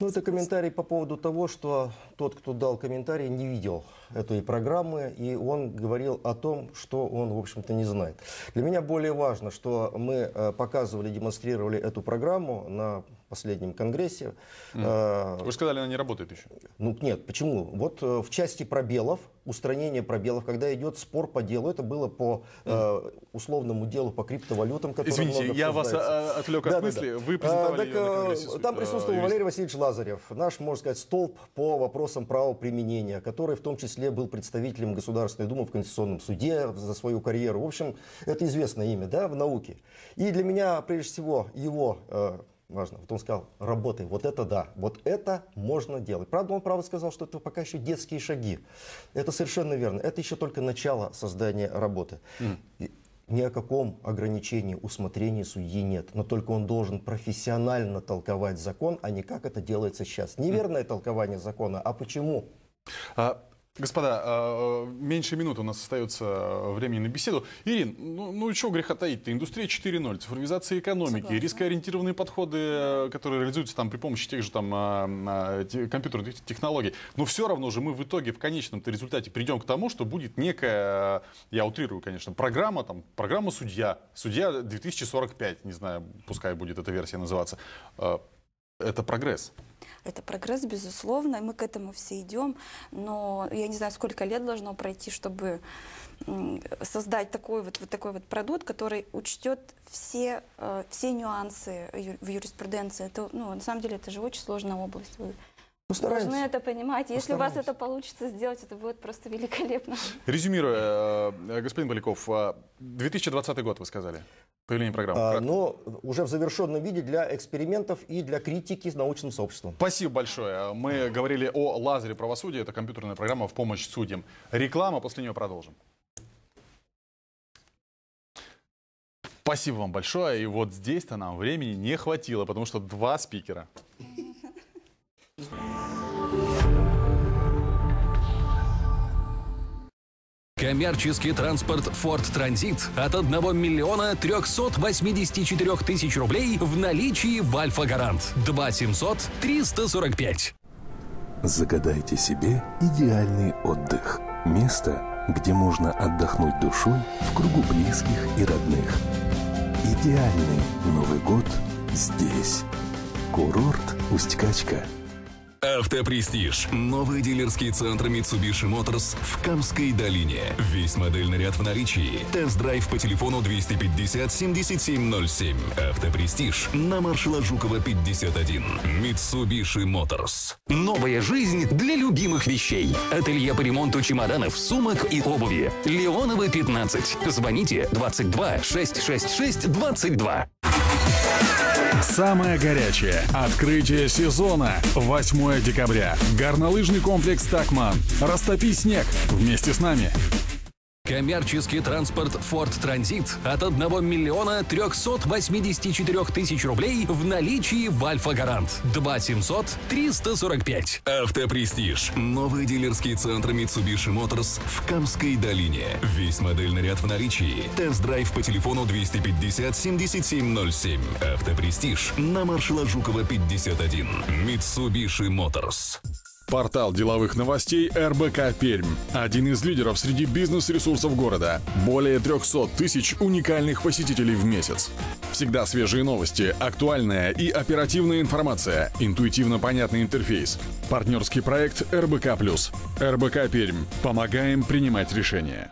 Ну, это комментарий по поводу того, что тот, кто дал комментарий, не видел этой программы, и он говорил о том, что он, в общем-то, не знает. Для меня более важно, что мы э, показывали, демонстрировали эту программу на последнем конгрессе. Э, Вы сказали, она не работает еще. Ну нет, почему? Вот э, в части пробелов, устранения пробелов, когда идет спор по делу, это было по э, условному делу по криптовалютам, которые Извините, я вас а, отвлек от Да-да-да. мысли. Вы А, презентовали так, ее на Конгрессе Там присутствовал юристов. Валерий Васильевич Лазарев, наш, можно сказать, столб по вопросам правоприменения, который в том числе был представителем Государственной Думы в Конституционном суде за свою карьеру. В общем, это известное имя да, в науке. И для меня, прежде всего, его важно. Вот он сказал, работай, вот это да, вот это можно делать. Правда, он право сказал, что это пока еще детские шаги. Это совершенно верно. Это еще только начало создания работы. И Ни о каком ограничении усмотрения судьи нет. Но только он должен профессионально толковать закон, а не как это делается сейчас. Неверное толкование закона. А почему? А, Господа, а, меньше минуты у нас остается а, времени на беседу. Ирин, ну, ну что греха таить-то? Индустрия 4.0, цифровизация экономики, Согласна. рискоориентированные подходы, э, которые реализуются там при помощи тех же там а, а, те- компьютерных технологий. Но все равно же мы в итоге в конечном результате придем к тому, что будет некая, я утрирую, конечно, программа, там, программа судья, судья 2045, не знаю, пускай будет эта версия называться. А, Это прогресс. Это прогресс, безусловно, мы к этому все идем, но я не знаю, сколько лет должно пройти, чтобы создать такой вот, вот такой вот продукт, который учтет все, э, все нюансы в юриспруденции. Это, ну, на самом деле, это же очень сложная область. Постараемся. должны это понимать. Если у вас Постараемся. это получится сделать, это будет просто великолепно. Резюмируя, э, господин Поляков, э, 2020 год, вы сказали, появление программы. А, но уже в завершенном виде для экспериментов и для критики с научным сообществом. Спасибо большое. Мы говорили о лазере правосудия. Это компьютерная программа в помощь судьям. Реклама, после нее продолжим. Спасибо вам большое. И вот здесь-то нам времени не хватило, потому что два спикера. Коммерческий транспорт Ford Transit от 1 миллиона 384 тысяч рублей в наличии в Альфа Гарант. 2 700 345. Загадайте себе идеальный отдых. Место, где можно отдохнуть душой в кругу близких и родных. Идеальный Новый год здесь. Курорт Усть-Качка. Автопрестиж. Новый дилерский центр Mitsubishi Motors в Камской долине. Весь модельный ряд в наличии. Тест-драйв по телефону 250 7707. Автопрестиж на маршала Жукова 51. Mitsubishi Motors. Новая жизнь для любимых вещей. Ателье по ремонту чемоданов, сумок и обуви. Леонова 15. Звоните 22 666 22. Самое горячее. Открытие сезона. 8 декабря. Горнолыжный комплекс «Такман». Растопи снег вместе с нами. Коммерческий транспорт Ford Transit от 1 миллиона 384 тысяч рублей в наличии в Альфа Гарант. 2 700 345. Автопрестиж. Новый дилерский центр Mitsubishi Motors в Камской долине. Весь модельный ряд в наличии. Тест-драйв по телефону 250 7707. Автопрестиж на маршала Жукова 51. Mitsubishi Motors. Портал деловых новостей РБК Пермь. Один из лидеров среди бизнес-ресурсов города. Более 300 тысяч уникальных посетителей в месяц. Всегда свежие новости, актуальная и оперативная информация, интуитивно понятный интерфейс. Партнерский проект РБК+. РБК Пермь. Помогаем принимать решения.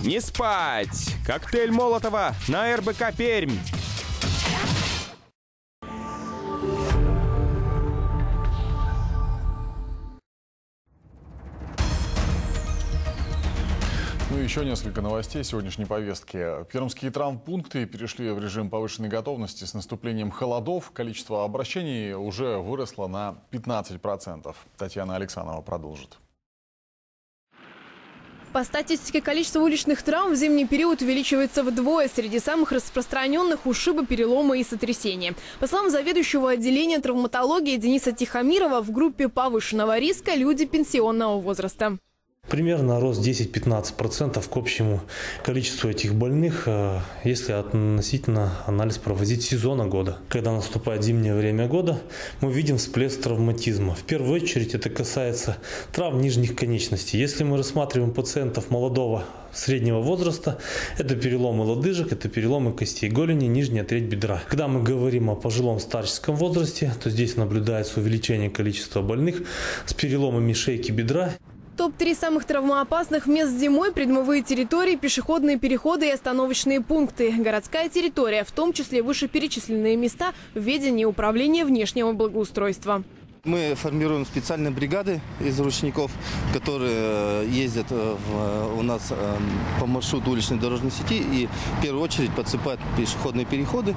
Не спать! Коктейль Молотова на РБК Пермь. Еще несколько новостей сегодняшней повестки. Пермские травмпункты перешли в режим повышенной готовности с наступлением холодов. Количество обращений уже выросло на 15%. Татьяна Александрова продолжит. По статистике, количество уличных травм в зимний период увеличивается вдвое. Среди самых распространенных – ушибы, переломы и сотрясения. По словам заведующего отделения травматологии Дениса Тихомирова, в группе повышенного риска люди пенсионного возраста. Примерно рост 10-15% к общему количеству этих больных, э, если относительно анализ проводить сезона года. Когда наступает зимнее время года, мы видим всплеск травматизма. В первую очередь это касается травм нижних конечностей. Если мы рассматриваем пациентов молодого среднего возраста, это переломы лодыжек, это переломы костей голени, нижняя треть бедра. Когда мы говорим о пожилом старческом возрасте, то здесь наблюдается увеличение количества больных с переломами шейки бедра. Топ-3 самых травмоопасных мест зимой – придомовые территории, пешеходные переходы и остановочные пункты. Городская территория, в том числе вышеперечисленные места в ведении управления внешнего благоустройства. Мы формируем специальные бригады из ручников, которые ездят в, у нас по маршруту уличной дорожной сети и в первую очередь подсыпают пешеходные переходы,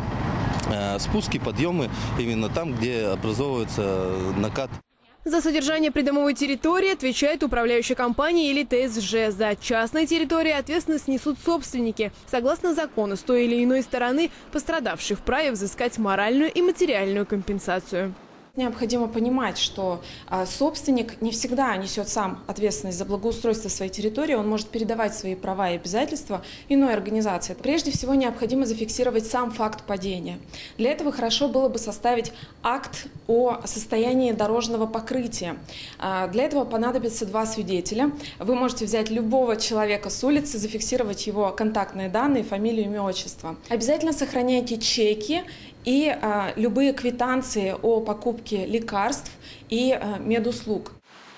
спуски, подъемы именно там, где образовывается накат. За содержание придомовой территории отвечает управляющая компания или ТСЖ. За частные территории ответственность несут собственники. Согласно закону, с той или иной стороны пострадавший вправе взыскать моральную и материальную компенсацию. Необходимо понимать, что а, собственник не всегда несет сам ответственность за благоустройство своей территории, он может передавать свои права и обязательства иной организации. Прежде всего необходимо зафиксировать сам факт падения. Для этого хорошо было бы составить акт о состоянии дорожного покрытия. А, для этого понадобится два свидетеля. Вы можете взять любого человека с улицы, зафиксировать его контактные данные, фамилию, имя, отчество. Обязательно сохраняйте чеки и а, любые квитанции о покупке лекарств и а, медуслуг.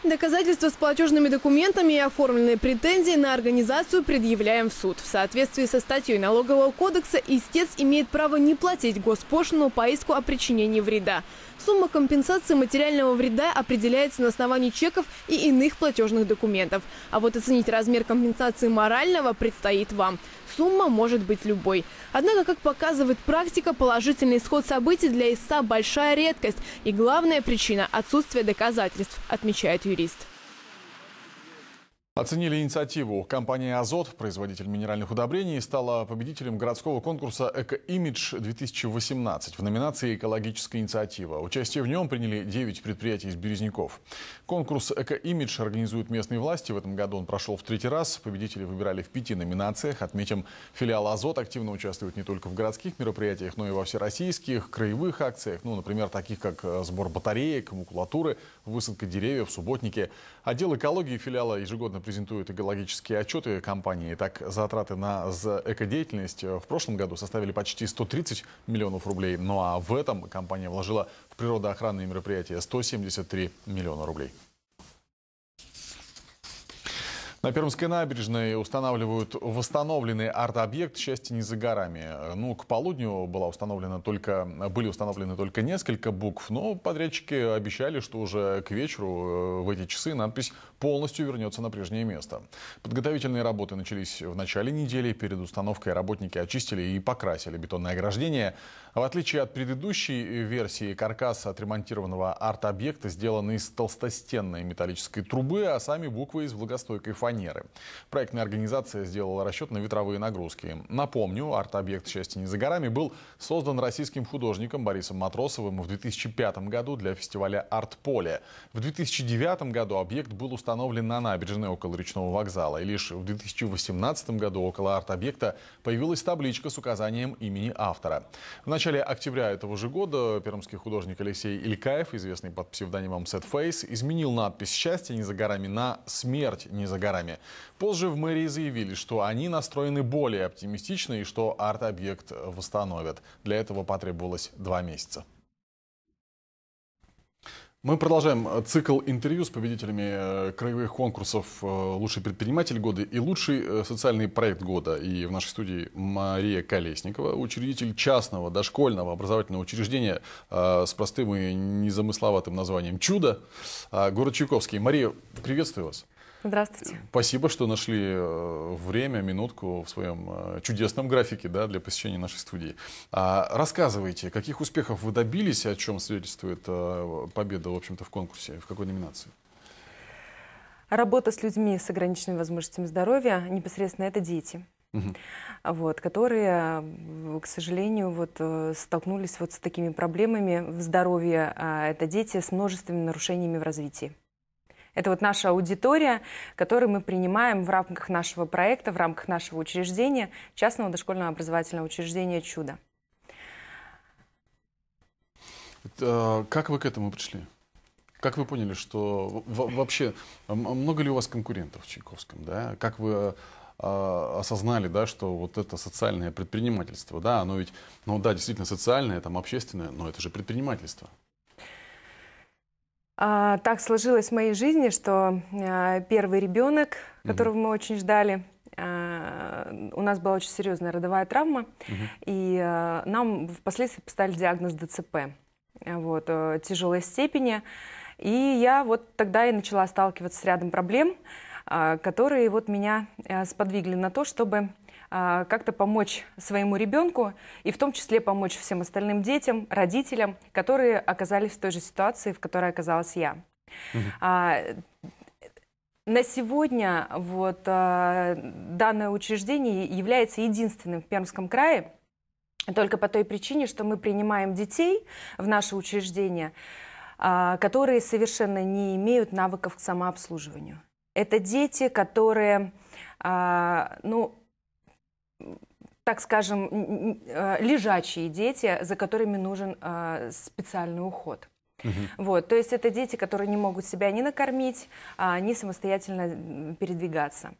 Доказательства с платежными документами и оформленные претензии на организацию предъявляем в суд. В соответствии со статьей Налогового кодекса истец имеет право не платить госпошлину по иску о причинении вреда. Сумма компенсации материального вреда определяется на основании чеков и иных платежных документов. А вот оценить размер компенсации морального предстоит вам. Сумма может быть любой. Однако, как показывает практика, положительный исход событий для ИСА – большая редкость. И главная причина – отсутствие доказательств, отмечает юрист. Оценили инициативу. Компания «Азот», производитель минеральных удобрений, стала победителем городского конкурса «Эко-имидж-2018» в номинации «Экологическая инициатива». Участие в нем приняли 9 предприятий из Березняков. Конкурс «Эко-имидж» организуют местные власти. В этом году он прошел в третий раз. Победители выбирали в пяти номинациях. Отметим, филиал «Азот» активно участвует не только в городских мероприятиях, но и во всероссийских, краевых акциях. Ну, например, таких как сбор батареек, макулатуры, высадка деревьев, субботники. Отдел экологии филиала ежегодно презентует экологические отчеты компании. Так, затраты на экодеятельность в прошлом году составили почти 130 миллионов рублей. Ну а в этом компания вложила в природоохранные мероприятия 173 миллиона рублей. На Пермской набережной устанавливают восстановленный арт-объект «Счастье не за горами». Ну, к полудню была установлена только, были установлены только несколько букв, но подрядчики обещали, что уже к вечеру э, в эти часы надпись полностью вернется на прежнее место. Подготовительные работы начались в начале недели. Перед установкой работники очистили и покрасили бетонное ограждение. В отличие от предыдущей версии, каркас отремонтированного арт-объекта сделан из толстостенной металлической трубы, а сами буквы из влагостойкой фанеры. Проектная организация сделала расчет на ветровые нагрузки. Напомню, арт-объект «Счастье не за горами» был создан российским художником Борисом Матросовым в 2005 году для фестиваля «Арт-поле». В 2009 году объект был установлен на набережной около речного вокзала. И лишь в 2018 году около арт-объекта появилась табличка с указанием имени автора. В начале октября этого же года пермский художник Алексей Илькаев, известный под псевдонимом Set Face, изменил надпись «Счастье не за горами» на «Смерть не за горами». Позже в мэрии заявили, что они настроены более оптимистично и что арт-объект восстановят. Для этого потребовалось два месяца. Мы продолжаем э, цикл интервью с победителями э, краевых конкурсов э, «Лучший предприниматель года» и «Лучший социальный проект года». И в нашей студии Мария Колесникова, учредитель частного дошкольного образовательного учреждения с простым и незамысловатым названием «Чудо», город Чайковский. Мария, приветствую вас. Здравствуйте. Спасибо, что нашли э, время, минутку в своем э, чудесном графике да, для посещения нашей студии. А, рассказывайте, каких успехов вы добились, о чем свидетельствует э, победа, в общем-то, в конкурсе, в какой номинации? Работа с людьми с ограниченными возможностями здоровья, непосредственно это дети. Угу. Вот, которые, к сожалению, вот, столкнулись вот с такими проблемами в здоровье. А это дети с множественными нарушениями в развитии. Это вот наша аудитория, которую мы принимаем в рамках нашего проекта, в рамках нашего учреждения, частного дошкольного образовательного учреждения «Чудо». А, как вы к этому пришли? Как вы поняли, что вообще много ли у вас конкурентов в Чайковском? Да? Как вы а, осознали, да, что вот это социальное предпринимательство, да, оно ведь, ну да, действительно социальное, там общественное, но это же предпринимательство. А, так сложилось в моей жизни, что а, первый ребенок, которого mm-hmm. мы очень ждали, а, у нас была очень серьезная родовая травма, mm-hmm. и нам впоследствии поставили диагноз ДЦП, вот, а, тяжелой степени. И я вот тогда и начала сталкиваться с рядом проблем, которые вот меня а, сподвигли на то, чтобы как-то помочь своему ребенку и в том числе помочь всем остальным детям, родителям, которые оказались в той же ситуации, в которой оказалась я. Угу. А, на сегодня вот, а, данное учреждение является единственным в Пермском крае, только по той причине, что мы принимаем детей в наше учреждение, а, которые совершенно не имеют навыков к самообслуживанию. Это дети, которые, а, ну, так скажем, э, лежачие дети, за которыми нужен э, специальный уход. Угу. Вот, то есть это дети, которые не могут себя ни накормить, а, ни самостоятельно передвигаться.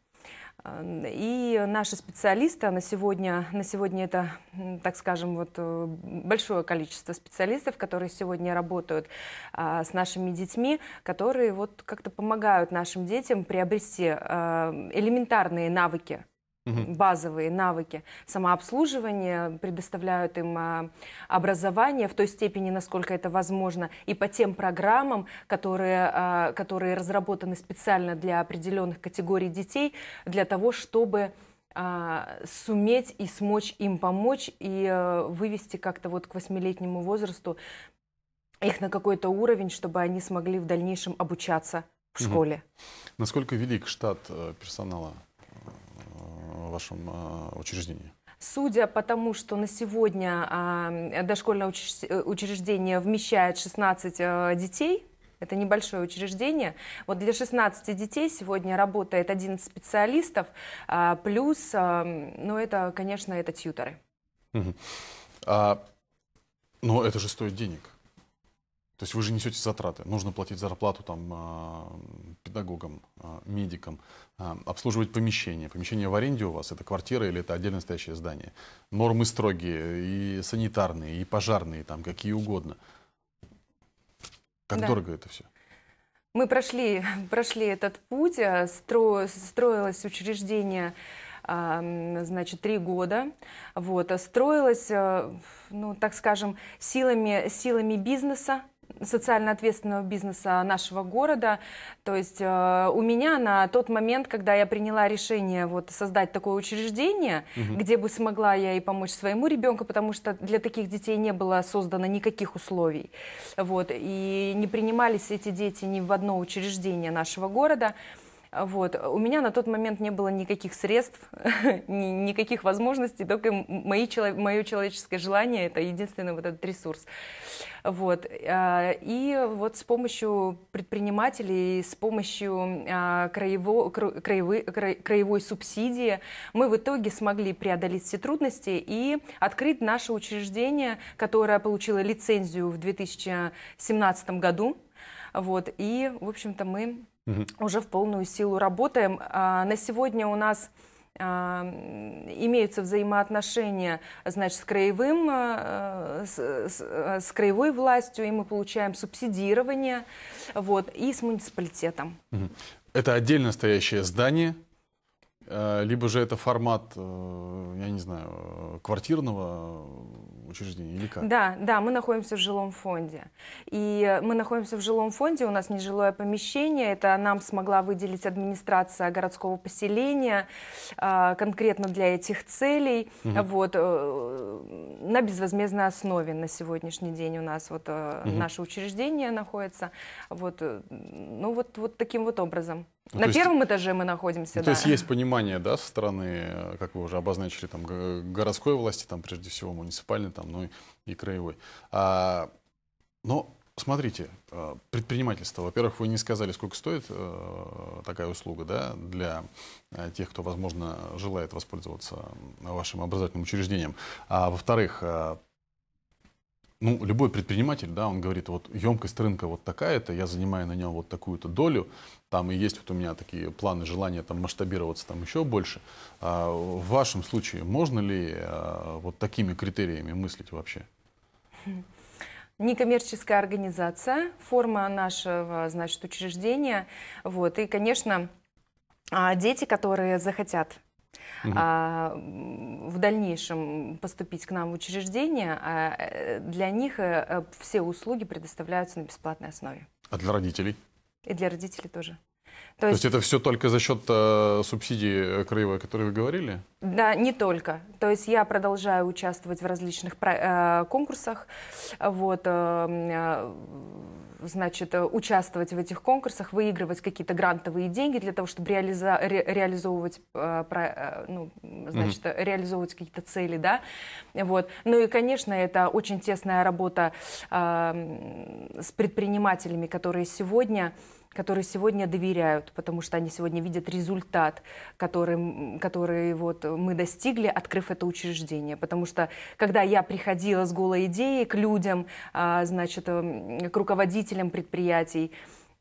И наши специалисты, а на сегодня, на сегодня это, так скажем, вот э, большое количество специалистов, которые сегодня работают а, с нашими детьми, которые вот как-то помогают нашим детям приобрести а, элементарные навыки базовые навыки самообслуживания, предоставляют им а, образование в той степени, насколько это возможно, и по тем программам, которые, а, которые разработаны специально для определенных категорий детей, для того, чтобы а, суметь и смочь им помочь и вывести как-то вот к восьмилетнему возрасту их на какой-то уровень, чтобы они смогли в дальнейшем обучаться в школе. Угу. Насколько велик штат э, персонала вашем а, учреждении? Судя по тому, что на сегодня а, дошкольное учреждение вмещает 16 а, детей, это небольшое учреждение. Вот для 16 детей сегодня работает 11 специалистов, плюс, ну это, конечно, это тьюторы. Угу. А, но это же стоит денег. То есть вы же несете затраты. Нужно платить зарплату там а, педагогам, а, медикам, а, обслуживать помещение. Помещение в аренде у вас это квартира или это отдельно стоящее здание. Нормы строгие, и санитарные, и пожарные, там какие угодно. Как Да. дорого это все? Мы прошли, прошли этот путь, а, стро- строилось учреждение, значит, три года. Вот, строилось, а, ну, так скажем, силами, силами бизнеса, социально ответственного бизнеса нашего города. То есть э, у меня на тот момент, когда я приняла решение вот создать такое учреждение, Мгм. где бы смогла я и помочь своему ребенку, потому что для таких детей не было создано никаких условий. Вот, и не принимались эти дети ни в одно учреждение нашего города. Вот. У меня на тот момент не было никаких средств, ни- никаких возможностей, только мои, мое человеческое желание – это единственный вот этот ресурс. Вот. а, И вот с помощью предпринимателей, с помощью а, краево- кра- краевой, кра- краевой субсидии мы в итоге смогли преодолеть все трудности и открыть наше учреждение, которое получило лицензию в 2017 году. Вот. И, в общем-то, мы уже в полную силу работаем. А, На сегодня у нас а, имеются взаимоотношения, значит, с краевым, а, с, с- с краевой властью, и мы получаем субсидирование, вот, и с муниципалитетом. Это отдельно стоящее здание, либо же это формат, э, я не знаю, э, квартирного учреждения или как? Да, да, мы находимся в жилом фонде. И мы находимся в жилом фонде, у нас нежилое помещение, это нам смогла выделить администрация городского поселения конкретно для этих целей, Мгм. вот, э, на безвозмездной основе на сегодняшний день у нас вот э, Мгм. наше учреждение находится, вот, э, ну вот, вот таким вот образом. Ну, на есть- первом этаже мы находимся, Ну, да. То есть есть понимание, да, со стороны, э, как вы уже обозначили, там, г- городской власти, там, прежде всего, муниципальной, там, ну, и, и краевой. А, но, смотрите, э, предпринимательство. Во-первых, вы не сказали, сколько стоит э, такая услуга, да, для э, тех, кто, возможно, желает воспользоваться вашим образовательным учреждением. А во-вторых, э, ну, любой предприниматель, да, он говорит, вот емкость рынка вот такая-то, я занимаю на нем вот такую-то долю, там и есть вот у меня такие планы, желания там масштабироваться там еще больше. А в вашем случае можно ли а, вот такими критериями мыслить вообще? некоммерческая организация, форма нашего, значит, учреждения. Вот. И, конечно, а, дети, которые захотят Мгм. а, в дальнейшем поступить к нам в учреждение, а, э, для них э, все услуги предоставляются на бесплатной основе. А для родителей? И для родителей тоже. То, есть, это все только за счет э, субсидий э, краевой, о которой вы говорили? Да, не только. То есть я продолжаю участвовать в различных э, конкурсах, вот, э, э, значит, э, участвовать в этих конкурсах, выигрывать какие-то грантовые деньги для того, чтобы реализа- ре- реализовывать, э, про- э, ну, значит, э, реализовывать какие-то цели, да, вот. Ну и, конечно, это очень тесная работа э, с предпринимателями, которые сегодня которые сегодня доверяют, потому что они сегодня видят результат, который, который вот мы достигли, открыв это учреждение. Потому что когда я приходила с голой идеей к людям, а, значит, м, к руководителям предприятий,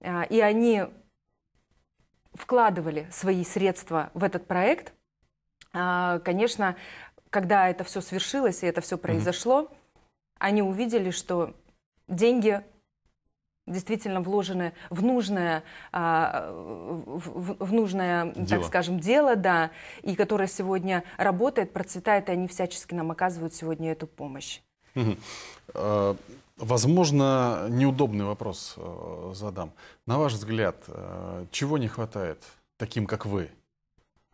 а, и они вкладывали свои средства в этот проект, а, конечно, когда это все свершилось и это все произошло, они увидели, что деньги действительно вложены в нужное, а, в, нужное, Дело. так скажем, дело, да, и которое сегодня работает, процветает, и они всячески нам оказывают сегодня эту помощь. Э, Возможно, неудобный вопрос э, задам. На ваш взгляд, э, чего не хватает таким, как вы?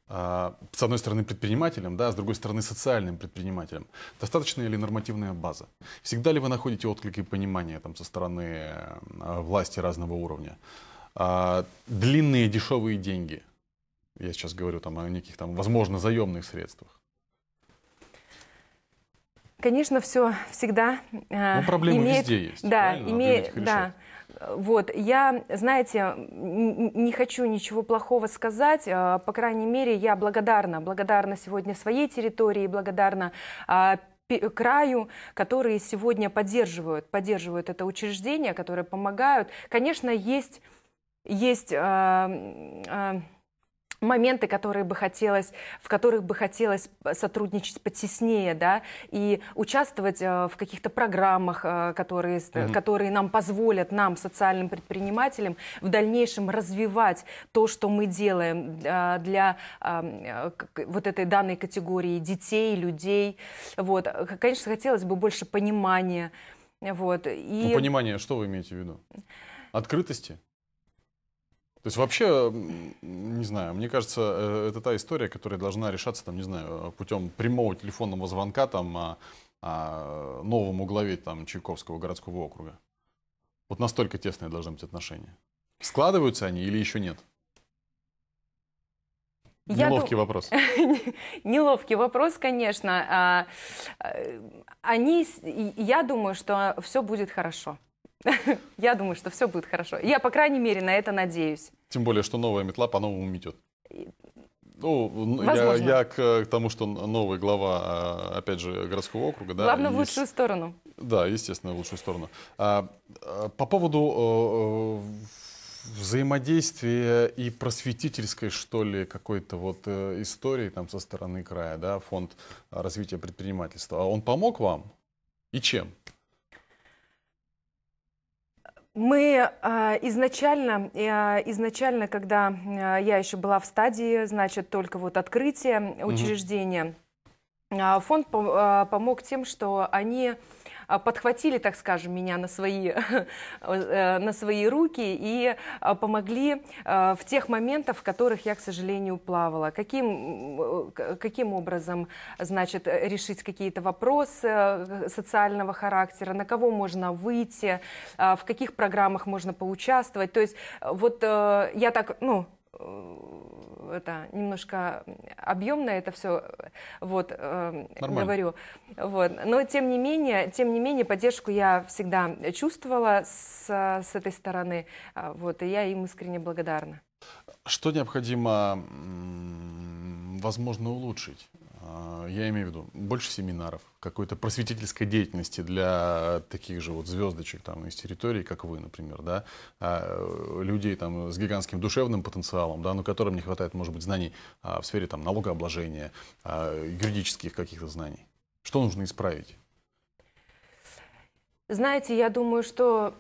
А, С одной стороны, предпринимателям, да, с другой стороны, социальным предпринимателям. Достаточно ли нормативная база? Всегда ли вы находите отклик и понимание там, со стороны э, власти разного уровня? А, Длинные дешевые деньги. Я сейчас говорю там, о неких, там, возможно, заемных средствах. Конечно, все всегда э, Ну, проблемы имеет, везде есть, Да, правильно? Имеет, да. Вот, я, знаете, не хочу ничего плохого сказать, э, по крайней мере, я благодарна, благодарна сегодня своей территории, благодарна а, краю, которые сегодня поддерживают, поддерживают это учреждение, которые помогают. Конечно, есть, есть э, моменты, которые бы хотелось, в которых бы хотелось сотрудничать потеснее, да, и участвовать э, в каких-то программах, э, которые, Мгм. которые нам позволят, нам, социальным предпринимателям, в дальнейшем развивать то, что мы делаем для, для, э, вот этой данной категории детей, людей. Вот. Конечно, хотелось бы больше понимания. Вот. И... Ну, понимание, что вы имеете в виду? Открытости? То есть вообще, не знаю, мне кажется, э, это та история, которая должна решаться, там, не знаю, путем прямого телефонного звонка там, а, а, новому главе там, Чайковского городского округа. Вот настолько тесные должны быть отношения. Складываются они или еще нет? Я Неловкий дум- вопрос. Неловкий вопрос, конечно. А, э, Они, я думаю, что все будет хорошо. Я думаю, что все будет хорошо. Я, по крайней мере, на это надеюсь. Тем более, что новая метла по-новому метет. Ну, н- я, Возможно. я к, к тому, что новый глава, а, опять же, городского округа. Да, Главное, в лучшую сторону. Да, естественно, в лучшую сторону. А, а, по поводу э, э, взаимодействия и просветительской, что ли, какой-то вот э, истории там со стороны края, да, фонд развития предпринимательства. А Он помог вам? И чем? Мы э, изначально, э, изначально, когда э, я еще была в стадии, значит, только вот открытия учреждения, э, фонд э, помог тем, что они подхватили, так скажем, меня на свои, э, на свои руки и э, помогли э, в тех моментах, в которых я, к сожалению, плавала. Каким, каким образом, значит, решить какие-то вопросы э, социального характера, на кого можно выйти, в каких программах можно поучаствовать. То есть вот я так, ну, это немножко объемно это все вот э, Нормально. говорю вот но тем не менее тем не менее поддержку я всегда чувствовала с, с этой стороны а, вот и я им искренне благодарна Что необходимо, возможно, улучшить? А, Я имею в виду больше семинаров, какой-то просветительской деятельности для таких же вот звездочек там из территории, как вы, например, да, А, э, людей там с гигантским душевным потенциалом, да, но которым не хватает, может быть, знаний а, в сфере там налогообложения, юридических каких-то знаний. Что нужно исправить? Знаете, я думаю, что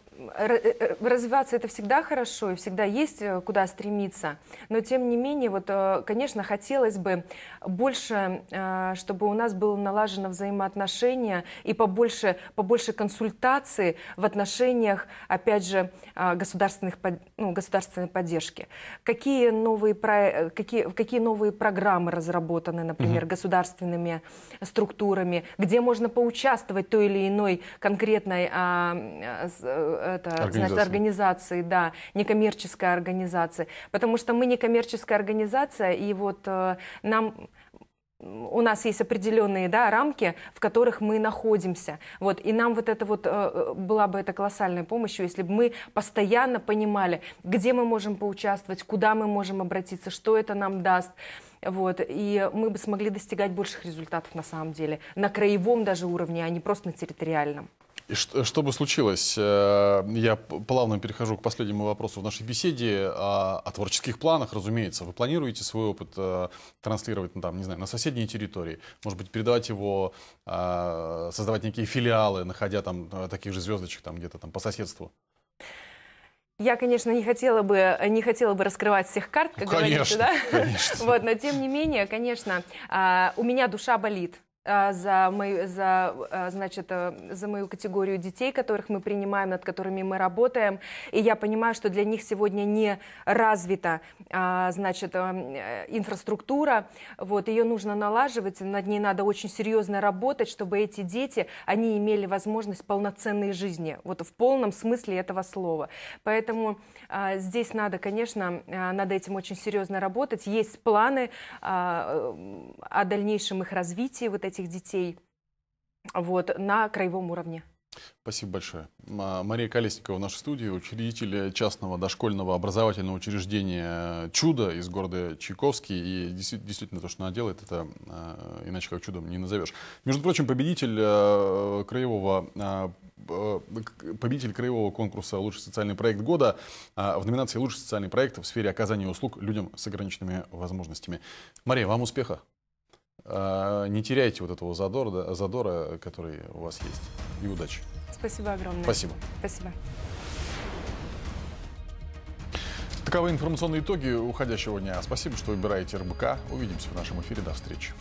развиваться это всегда хорошо и всегда есть э, куда стремиться. Но тем не менее, вот, э, конечно, хотелось бы больше, э, чтобы у нас было налажено взаимоотношения и побольше, побольше консультаций в отношениях, опять же, э, государственных, ну, государственной поддержки. Какие новые, э, какие, какие новые программы разработаны, например, Мгм. государственными структурами, где можно поучаствовать той или иной конкретной э, это, значит, Организации. да, некоммерческой организации. Потому что мы некоммерческая организация, и вот э, нам у нас есть определенные да, рамки, в которых мы находимся. Вот, и нам вот это вот э, была бы это колоссальной помощью, если бы мы постоянно понимали, где мы можем поучаствовать, куда мы можем обратиться, что это нам даст. Вот, и мы бы смогли достигать больших результатов на самом деле, на краевом даже уровне, а не просто на территориальном. Что, что бы случилось? э, Я плавно перехожу к последнему вопросу в нашей беседе о, о творческих планах, разумеется. Вы планируете свой опыт э, транслировать, ну, там, не знаю, на соседние территории? Может быть, передавать его, э, создавать некие филиалы, находя там таких же звездочек там где-то там по соседству? Я, конечно, не хотела бы, не хотела бы раскрывать всех карт, как Ну, говорится, конечно, да? конечно. Вот, но тем не менее, конечно, а, у меня душа болит а, за мою, за, а, значит, а, за мою категорию детей, которых мы принимаем, над которыми мы работаем. И я понимаю, что для них сегодня не развита а, значит, а, э, инфраструктура. Вот, ее нужно налаживать, над ней надо очень серьезно работать, чтобы эти дети, они имели возможность полноценной жизни, вот в полном смысле этого слова. Поэтому а, здесь надо, конечно, а, над этим очень серьезно работать. Есть планы а, э, о дальнейшем их развитии вот этих детей вот, на краевом уровне. Спасибо большое. Мария Колесникова в нашей студии, учредитель частного дошкольного образовательного учреждения «Чудо» из города Чайковский. И действительно то, что она делает, это э, иначе как чудом не назовешь. Между прочим, победитель э, краевого э, победитель краевого конкурса «Лучший социальный проект года» в номинации «Лучший социальный проект» в сфере оказания услуг людям с ограниченными возможностями. Мария, вам успеха! Не теряйте вот этого задора, задора, который у вас есть. И удачи! Спасибо огромное. Спасибо. Спасибо. Таковы информационные итоги уходящего дня. Спасибо, что выбираете РБК. Увидимся в нашем эфире. До встречи.